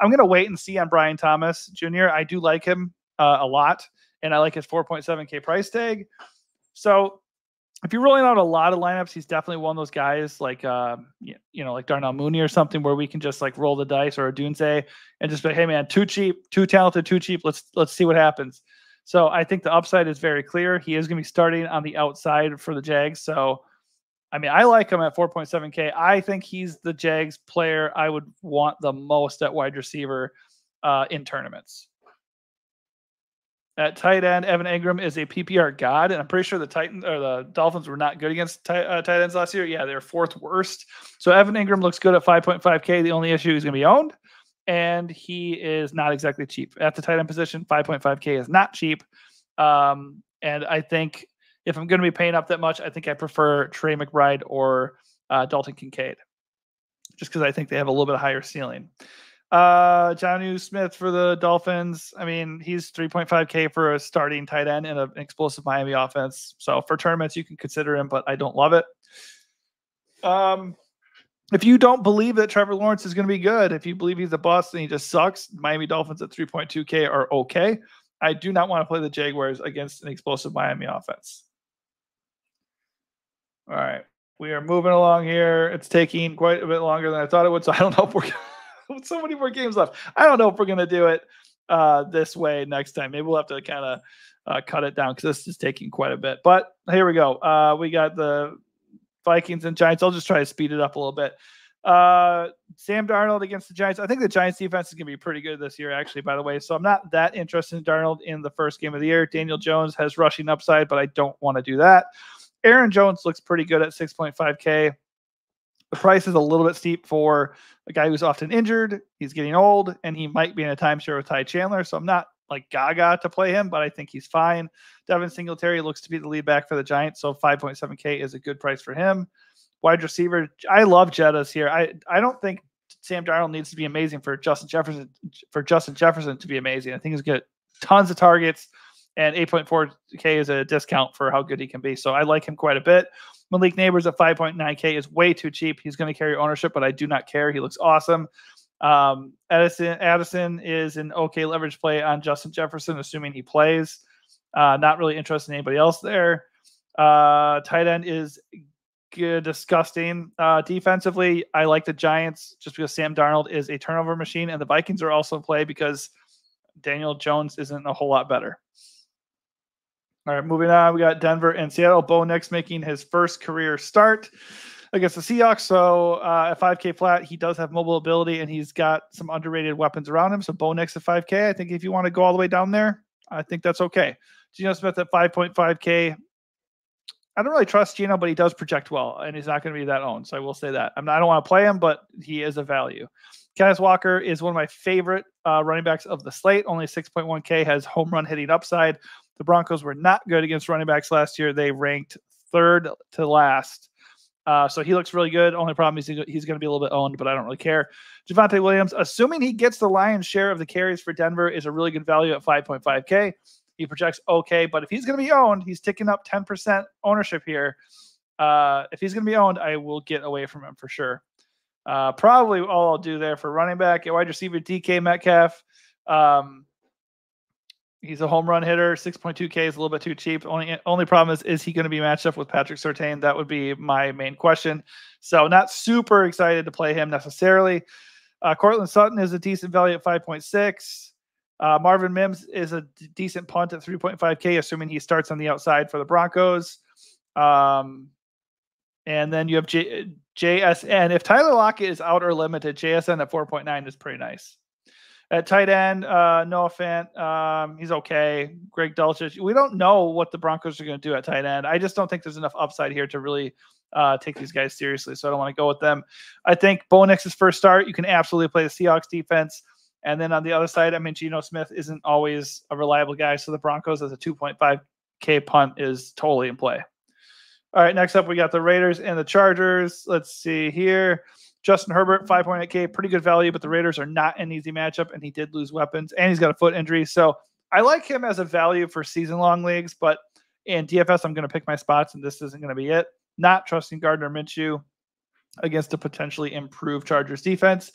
I'm going to wait and see on Brian Thomas Jr. I do like him uh, a lot, and I like his 4.7K price tag. So if you're rolling out a lot of lineups, he's definitely one of those guys like uh, you know, like Darnell Mooney or something where we can just like roll the dice or Odunze and just be, hey man, too cheap, too talented, too cheap. Let's let's see what happens. So I think the upside is very clear. He is going to be starting on the outside for the Jags. So I mean, I like him at 4.7K. I think he's the Jags player I would want the most at wide receiver uh, in tournaments. At tight end, Evan Engram is a PPR god, and I'm pretty sure the Titans or the Dolphins were not good against tight, uh, tight ends last year. Yeah, they're fourth worst. So Evan Engram looks good at 5.5K. The only issue is going to be owned, and he is not exactly cheap at the tight end position. 5.5K is not cheap, um, and I think if I'm going to be paying up that much, I think I prefer Trey McBride or uh, Dalton Kincaid, just because I think they have a little bit higher ceiling. Uh, Jonnu Smith for the Dolphins. I mean, he's 3.5K for a starting tight end in an explosive Miami offense. So for tournaments, you can consider him, but I don't love it. Um, if you don't believe that Trevor Lawrence is going to be good, if you believe he's a bust and he just sucks, Miami Dolphins at 3.2K are okay. I do not want to play the Jaguars against an explosive Miami offense. All right. We are moving along here. It's taking quite a bit longer than I thought it would. So I don't know if we're with so many more games left. I don't know if we're going to do it uh, this way next time. Maybe we'll have to kind of uh, cut it down because this is taking quite a bit. But here we go. Uh, we got the Vikings and Giants. I'll just try to speed it up a little bit. Uh, Sam Darnold against the Giants. I think the Giants defense is going to be pretty good this year, actually, by the way. So I'm not that interested in Darnold in the first game of the year. Daniel Jones has rushing upside, but I don't want to do that. Aaron Jones looks pretty good at 6.5K. The price is a little bit steep for a guy who's often injured. He's getting old, and he might be in a timeshare with Ty Chandler. So I'm not like gaga to play him, but I think he's fine. Devin Singletary looks to be the lead back for the Giants, so 5.7K is a good price for him. Wide receiver, I love Jettas here. I I don't think Sam Darnold needs to be amazing for Justin Jefferson for Justin Jefferson to be amazing. I think he's get tons of targets, and 8.4K is a discount for how good he can be. So I like him quite a bit. Malik Nabers at 5.9K is way too cheap. He's going to carry ownership, but I do not care. He looks awesome. Um, Addison Addison is an okay leverage play on Justin Jefferson, assuming he plays. Uh, not really interested in anybody else there. Uh, tight end is good, disgusting. Uh, defensively, I like the Giants just because Sam Darnold is a turnover machine, and the Vikings are also in play because Daniel Jones isn't a whole lot better. All right, moving on. We got Denver and Seattle. Bo Nix making his first career start against the Seahawks. So uh, at 5K flat, he does have mobile ability and he's got some underrated weapons around him. So Bo Nix at 5K. I think if you want to go all the way down there, I think that's okay. Geno Smith at 5.5K. I don't really trust Geno, but he does project well, and he's not going to be that owned. So I will say that. I'm not, I don't want to play him, but he is a value. Kenneth Walker is one of my favorite uh, running backs of the slate. Only 6.1K has home run hitting upside. The Broncos were not good against running backs last year. They ranked third to last uh, so he looks really good. Only problem is he's going to be a little bit owned, but I don't really care. Javonte Williams, assuming he gets the lion's share of the carries for Denver, is a really good value at 5.5K. He projects okay, but if he's going to be owned, he's ticking up 10% ownership here. Uh, if he's going to be owned, I will get away from him for sure. Uh, probably all I'll do there for running back, wide receiver DK Metcalf. Um, He's a home run hitter. 6.2K is a little bit too cheap. Only only problem is, is he going to be matched up with Patrick Surtain? That would be my main question. So not super excited to play him necessarily. Uh, Courtland Sutton is a decent value at 5.6. Uh, Marvin Mims is a d- decent punt at 3.5K, assuming he starts on the outside for the Broncos. Um, and then you have J- JSN. If Tyler Lockett is out or limited, JSN at 4.9 is pretty nice. At tight end, uh, Noah Fant, um, he's okay. Greg Dulcich. We don't know what the Broncos are going to do at tight end. I just don't think there's enough upside here to really uh, take these guys seriously. So I don't want to go with them. I think Bo first start, you can absolutely play the Seahawks defense. And then on the other side, I mean, Geno Smith isn't always a reliable guy. So the Broncos as a 2.5K punt is totally in play. All right, next up, we got the Raiders and the Chargers. Let's see here. Justin Herbert, 5.8K, pretty good value, but the Raiders are not an easy matchup, and he did lose weapons, and he's got a foot injury. So I like him as a value for season long leagues, but in DFS, I'm going to pick my spots, and this isn't going to be it. Not trusting Gardner Minshew against a potentially improved Chargers defense.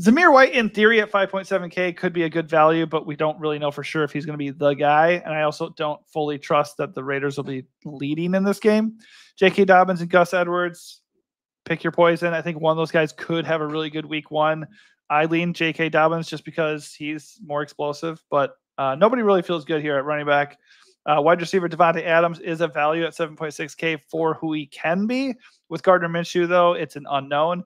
Zamir White, in theory, at 5.7K could be a good value, but we don't really know for sure if he's going to be the guy. And I also don't fully trust that the Raiders will be leading in this game. J.K. Dobbins and Gus Edwards, pick your poison. I think one of those guys could have a really good week one. I lean J.K. Dobbins just because he's more explosive, but uh, nobody really feels good here at running back. Uh, wide receiver Davante Adams is a value at 7.6K for who he can be. With Gardner Minshew, though, it's an unknown.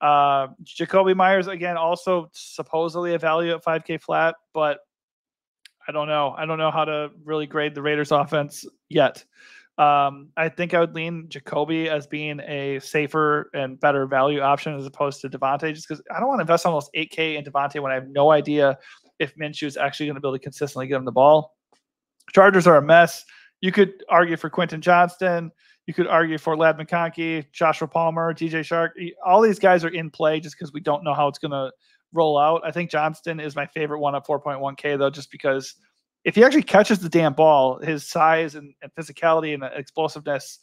Uh, Jakobi Meyers, again, also supposedly a value at 5K flat, but I don't know. I don't know how to really grade the Raiders offense yet. Um, I think I would lean Jakobi as being a safer and better value option as opposed to Davante, just because I don't want to invest almost 8K in Davante when I have no idea if Minshew is actually going to be able to consistently get him the ball. Chargers are a mess. You could argue for Quentin Johnston. You could argue for Ladd McConkey, Joshua Palmer, DJ Chark. All these guys are in play just because we don't know how it's going to roll out. I think Johnston is my favorite one at 4.1K, though, just because – if he actually catches the damn ball, his size and, and physicality and explosiveness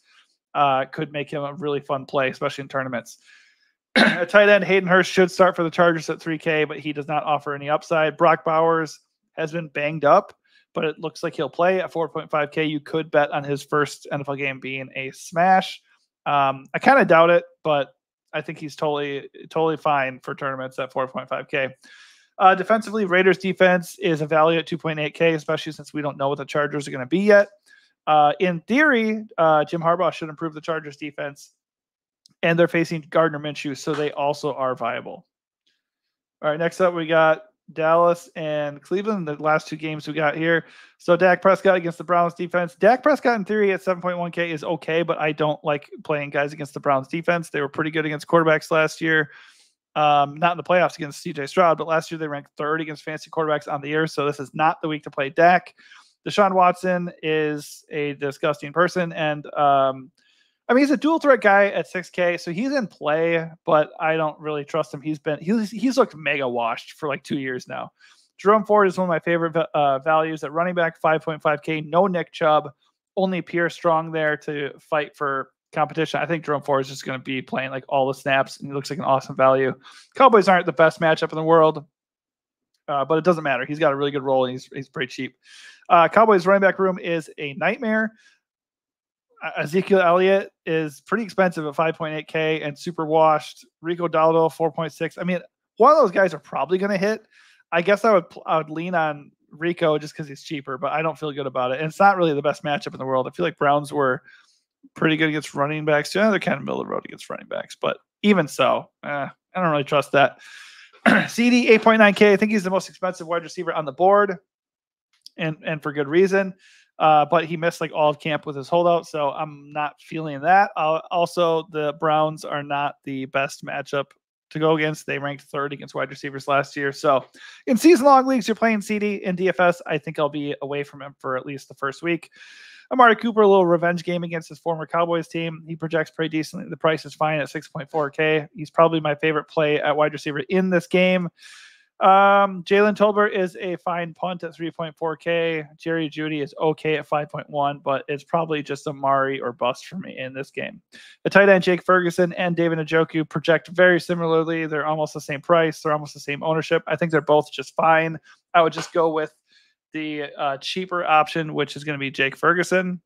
uh, could make him a really fun play, especially in tournaments. a tight end, Hayden Hurst should start for the Chargers at 3K, but he does not offer any upside. Brock Bowers has been banged up, but it looks like he'll play at 4.5K. You could bet on his first NFL game being a smash. Um, I kind of doubt it, but I think he's totally totally fine for tournaments at 4.5K. Uh, defensively, Raiders defense is a value at 2.8K, especially since we don't know what the Chargers are going to be yet. Uh, in theory, uh, Jim Harbaugh should improve the Chargers defense, and they're facing Gardner Minshew, so they also are viable. All right, next up we got Dallas and Cleveland, the last two games we got here. So Dak Prescott against the Browns defense. Dak Prescott in theory at 7.1K is okay, but I don't like playing guys against the Browns defense. They were pretty good against quarterbacks last year. Um, not in the playoffs against CJ Stroud, but last year they ranked third against fancy quarterbacks on the year. So this is not the week to play Dak. Deshaun Watson is a disgusting person. And um, I mean, he's a dual threat guy at 6K, so he's in play, but I don't really trust him. He's been he's he's looked mega washed for like two years now. Jerome Ford is one of my favorite uh, values at running back, 5.5K. No Nick Chubb, only Pierre Strong there to fight for competition. I think Jerome Ford is just going to be playing like all the snaps, and he looks like an awesome value. Cowboys aren't the best matchup in the world, uh, but it doesn't matter. He's got a really good role, and he's he's pretty cheap. Uh, Cowboys running back room is a nightmare. Ezekiel Elliott is pretty expensive at 5.8K and super washed. Rico Dowdle 4.6. I mean, one of those guys are probably going to hit. I guess I would I would lean on Rico just because he's cheaper, but I don't feel good about it. And it's not really the best matchup in the world. I feel like Browns were pretty good against running backs. Yeah, they're kind of middle of the road against running backs, but even so, eh, I don't really trust that. CD 8.9K. I think he's the most expensive wide receiver on the board, and and for good reason. Uh, but he missed like all of camp with his holdout, so I'm not feeling that. Uh, also, the Browns are not the best matchup to go against. They ranked third against wide receivers last year. So, in season long leagues, you're playing CD in DFS. I think I'll be away from him for at least the first week. Amari Cooper, a little revenge game against his former Cowboys team. He projects pretty decently. The price is fine at 6.4K. He's probably my favorite play at wide receiver in this game. Um, Jalen Tolbert is a fine punt at 3.4K. Jerry Jeudy is okay at 5.1, but it's probably just Amari or bust for me in this game. The tight end Jake Ferguson and David Njoku project very similarly. They're almost the same price. They're almost the same ownership. I think they're both just fine. I would just go with the uh, cheaper option, which is going to be Jake Ferguson.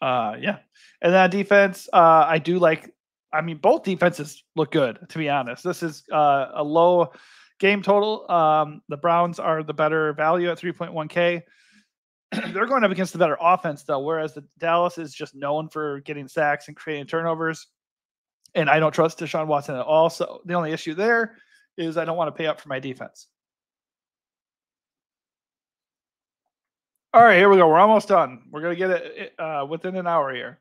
Uh, yeah, and that defense, uh, I do like. I mean, both defenses look good. To be honest, this is uh, a low game total. Um, the Browns are the better value at 3.1K. They're going up against the better offense, though, whereas the Dallas is just known for getting sacks and creating turnovers. And I don't trust Deshaun Watson at all. So the only issue there is I don't want to pay up for my defense. All right, here we go. We're almost done. We're going to get it uh, within an hour here.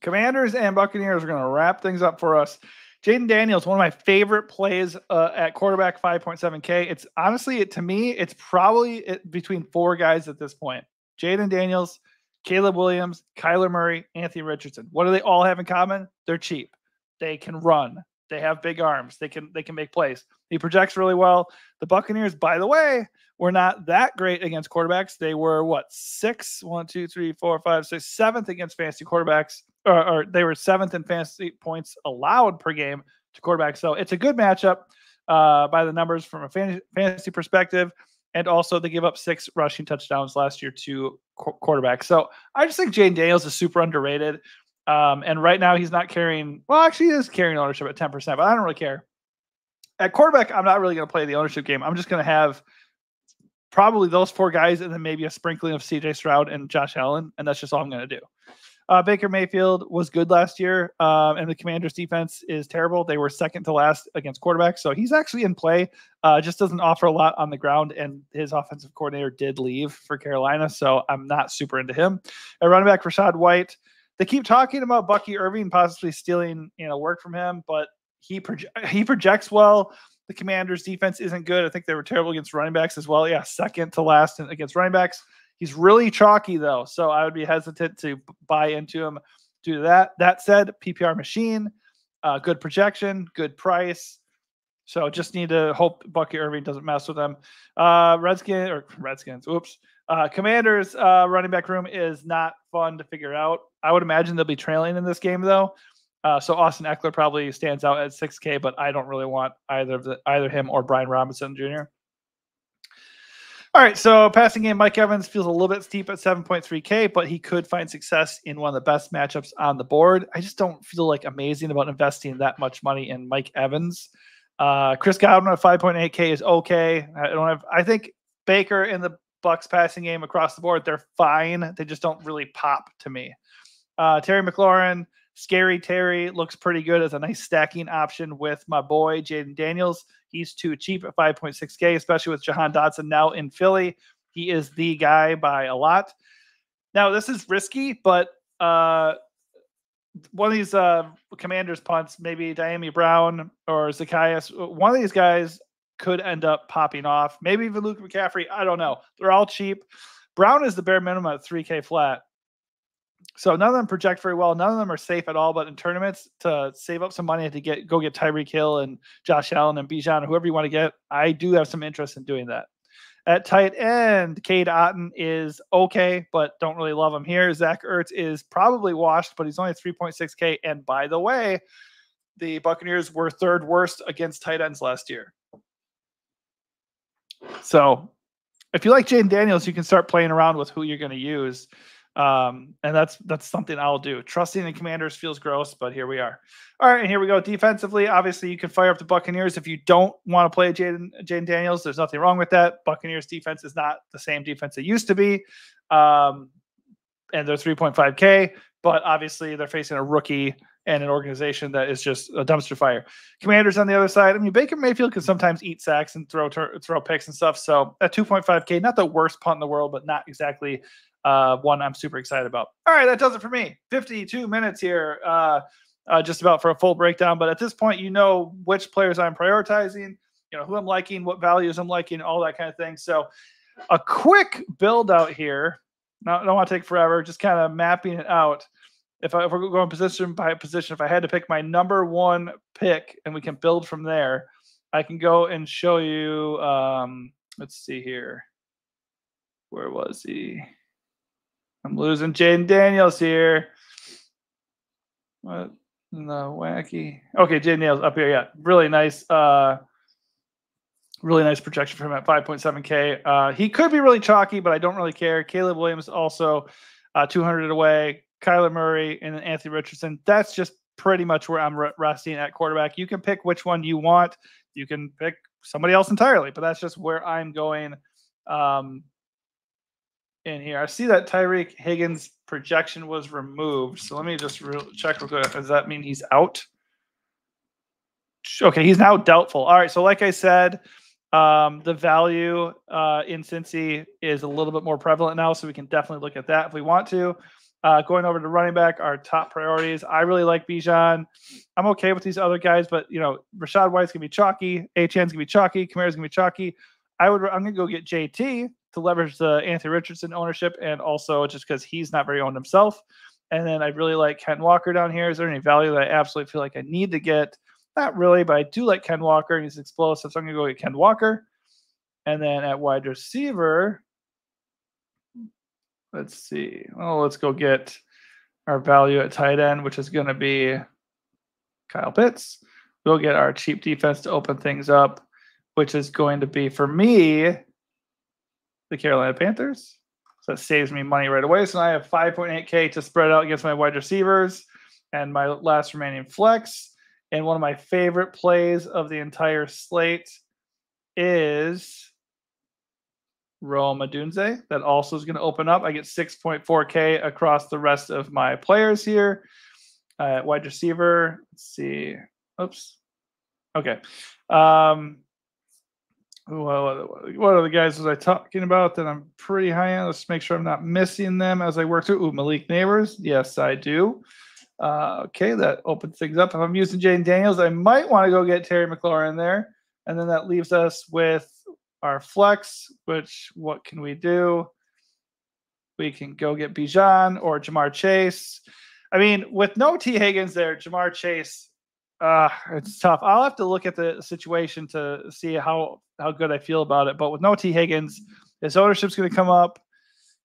Commanders and Buccaneers are going to wrap things up for us. Jayden Daniels, one of my favorite plays uh, at quarterback 5.7K. It's honestly, it, to me, it's probably it, between four guys at this point Jayden Daniels, Caleb Williams, Kyler Murray, Anthony Richardson. What do they all have in common? They're cheap. They can run. They have big arms. They can they can make plays. He projects really well. The Buccaneers, by the way, were not that great against quarterbacks. They were what six, one, two, three, four, five, six, seventh against fantasy quarterbacks, or, or they were seventh in fantasy points allowed per game to quarterbacks. So it's a good matchup uh, by the numbers from a fantasy perspective. And also, they give up six rushing touchdowns last year to qu- quarterbacks. So I just think Jane Daniels is super underrated. Um, and right now, he's not carrying, well, actually, he is carrying ownership at 10%, but I don't really care. At quarterback, I'm not really going to play the ownership game. I'm just going to have probably those four guys and then maybe a sprinkling of CJ Stroud and Josh Allen. And that's just all I'm going to do. Uh, Baker Mayfield was good last year, uh, and the Commanders' defense is terrible. They were second to last against quarterbacks, so he's actually in play. Uh, just doesn't offer a lot on the ground, and his offensive coordinator did leave for Carolina, so I'm not super into him. At running back, Rachaad White. They keep talking about Bucky Irving possibly stealing, you know, work from him, but he proje- he projects well. The Commanders' defense isn't good. I think they were terrible against running backs as well. Yeah, second to last against running backs. He's really chalky though, so I would be hesitant to buy into him due to that. That said, PPR machine, uh, good projection, good price. So just need to hope Bucky Irving doesn't mess with them. Uh, Redskins or Redskins, oops. Uh, Commanders uh, running back room is not fun to figure out. I would imagine they'll be trailing in this game though. Uh, so Austin Ekeler probably stands out at 6K, but I don't really want either of the, either him or Brian Robinson Jr. All right, so passing game, Mike Evans feels a little bit steep at 7.3K, but he could find success in one of the best matchups on the board. I just don't feel like amazing about investing that much money in Mike Evans. Uh, Chris Godwin at 5.8K is okay. I don't have. I think Baker in the Bucks passing game across the board, they're fine. They just don't really pop to me. Uh, Terry McLaurin, Scary Terry looks pretty good as a nice stacking option with my boy Jayden Daniels. He's too cheap at 5.6K, especially with Jahan Dotson now in Philly. He is the guy by a lot. Now, this is risky, but uh, one of these uh, commanders punts, maybe Dyami Brown or Zaccheaus, one of these guys could end up popping off. Maybe even Luke McCaffrey. I don't know. They're all cheap. Brown is the bare minimum at 3K flat. So none of them project very well. None of them are safe at all. But in tournaments, to save up some money to get go get Tyreek Hill and Josh Allen and Bijan, or whoever you want to get, I do have some interest in doing that. At tight end, Cade Otton is okay, but don't really love him here. Zach Ertz is probably washed, but he's only 3.6K. And by the way, the Buccaneers were third worst against tight ends last year. So if you like Jayden Daniels, you can start playing around with who you're going to use. Um, and that's that's something I'll do. Trusting the commanders feels gross, but here we are. All right, and here we go. Defensively, obviously, you can fire up the Buccaneers if you don't want to play Jayden Jayden Daniels. There's nothing wrong with that. Buccaneers defense is not the same defense it used to be. Um, and they're 3.5K, but obviously they're facing a rookie and an organization that is just a dumpster fire. Commanders on the other side. I mean, Baker Mayfield can sometimes eat sacks and throw throw picks and stuff. So at 2.5K, not the worst punt in the world, but not exactly uh, one I'm super excited about. All right, that does it for me. 52 minutes here, uh, uh, just about for a full breakdown. But at this point, you know which players I'm prioritizing, you know who I'm liking, what values I'm liking, all that kind of thing. So a quick build out here. I don't want to take forever, just kind of mapping it out if, I, if we're going position by position, if I had to pick my number one pick and we can build from there, I can go and show you. Um, let's see here. Where was he? I'm losing Jayden Daniels here. What the wacky? Okay, Jayden Daniels up here. Yeah, really nice. Uh, really nice projection for him at 5.7K. Uh, he could be really chalky, but I don't really care. Caleb Williams also uh, 200 away. Kyler Murray, and Anthony Richardson. That's just pretty much where I'm resting at quarterback. You can pick which one you want. You can pick somebody else entirely, but that's just where I'm going um, in here. I see that Tyreek Higgins projection was removed. So let me just re- check real quick. Does that mean he's out? Okay, he's now doubtful. All right. So, like I said, um, the value uh, in Cincy is a little bit more prevalent now, so we can definitely look at that if we want to. Uh, going over to running back, our top priorities. I really like Bijan. I'm okay with these other guys, but you know, Rachaad White's gonna be chalky. Achane's gonna be chalky. Kamara's gonna be chalky. I would. I'm gonna go get JT to leverage the Anthony Richardson ownership, and also just because he's not very owned himself. And then I really like Ken Walker down here. Is there any value that I absolutely feel like I need to get? Not really, but I do like Ken Walker. and He's explosive, so I'm gonna go get Ken Walker. And then at wide receiver, let's see. Well, let's go get our value at tight end, which is going to be Kyle Pitts. We'll get our cheap defense to open things up, which is going to be for me the Carolina Panthers. So that saves me money right away. So now I have 5.8K to spread out against my wide receivers and my last remaining flex. And one of my favorite plays of the entire slate is Rome Odunze. That also is going to open up. I get 6.4K across the rest of my players here. Uh, wide receiver. Let's see. Oops. Okay. Um, what, what other guys was I talking about that I'm pretty high on? Let's make sure I'm not missing them as I work through. Ooh, Malik Nabers. Yes, I do. Uh, okay, that opens things up. If I'm using Jane Daniels, I might want to go get Terry McLaurin there. And then that leaves us with our flex, which what can we do? We can go get Bijan or Ja'Marr Chase. I mean, with no Tee Higgins there, Ja'Marr Chase, uh, it's tough. I'll have to look at the situation to see how how good I feel about it. But with no Tee Higgins, his ownership's going to come up,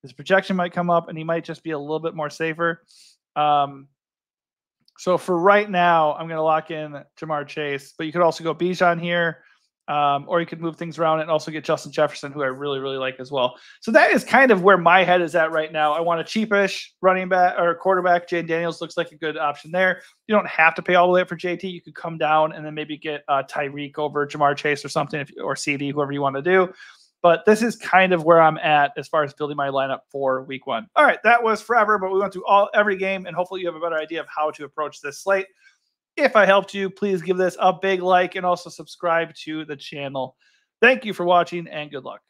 his projection might come up, and he might just be a little bit more safer. Um, So for right now, I'm going to lock in Ja'Marr Chase, but you could also go Bijan here. Um, or you could move things around and also get Justin Jefferson, who I really, really like as well. So that is kind of where my head is at right now. I want a cheapish running back or quarterback. Jayden Daniels looks like a good option there. You don't have to pay all the way up for JT. You could come down and then maybe get uh, Tyreek over Ja'Marr Chase or something, if, or CD, whoever you want to do. But this is kind of where I'm at as far as building my lineup for week one. All right, that was forever, but we went through all every game, and hopefully you have a better idea of how to approach this slate. If I helped you, please give this a big like and also subscribe to the channel. Thank you for watching and good luck.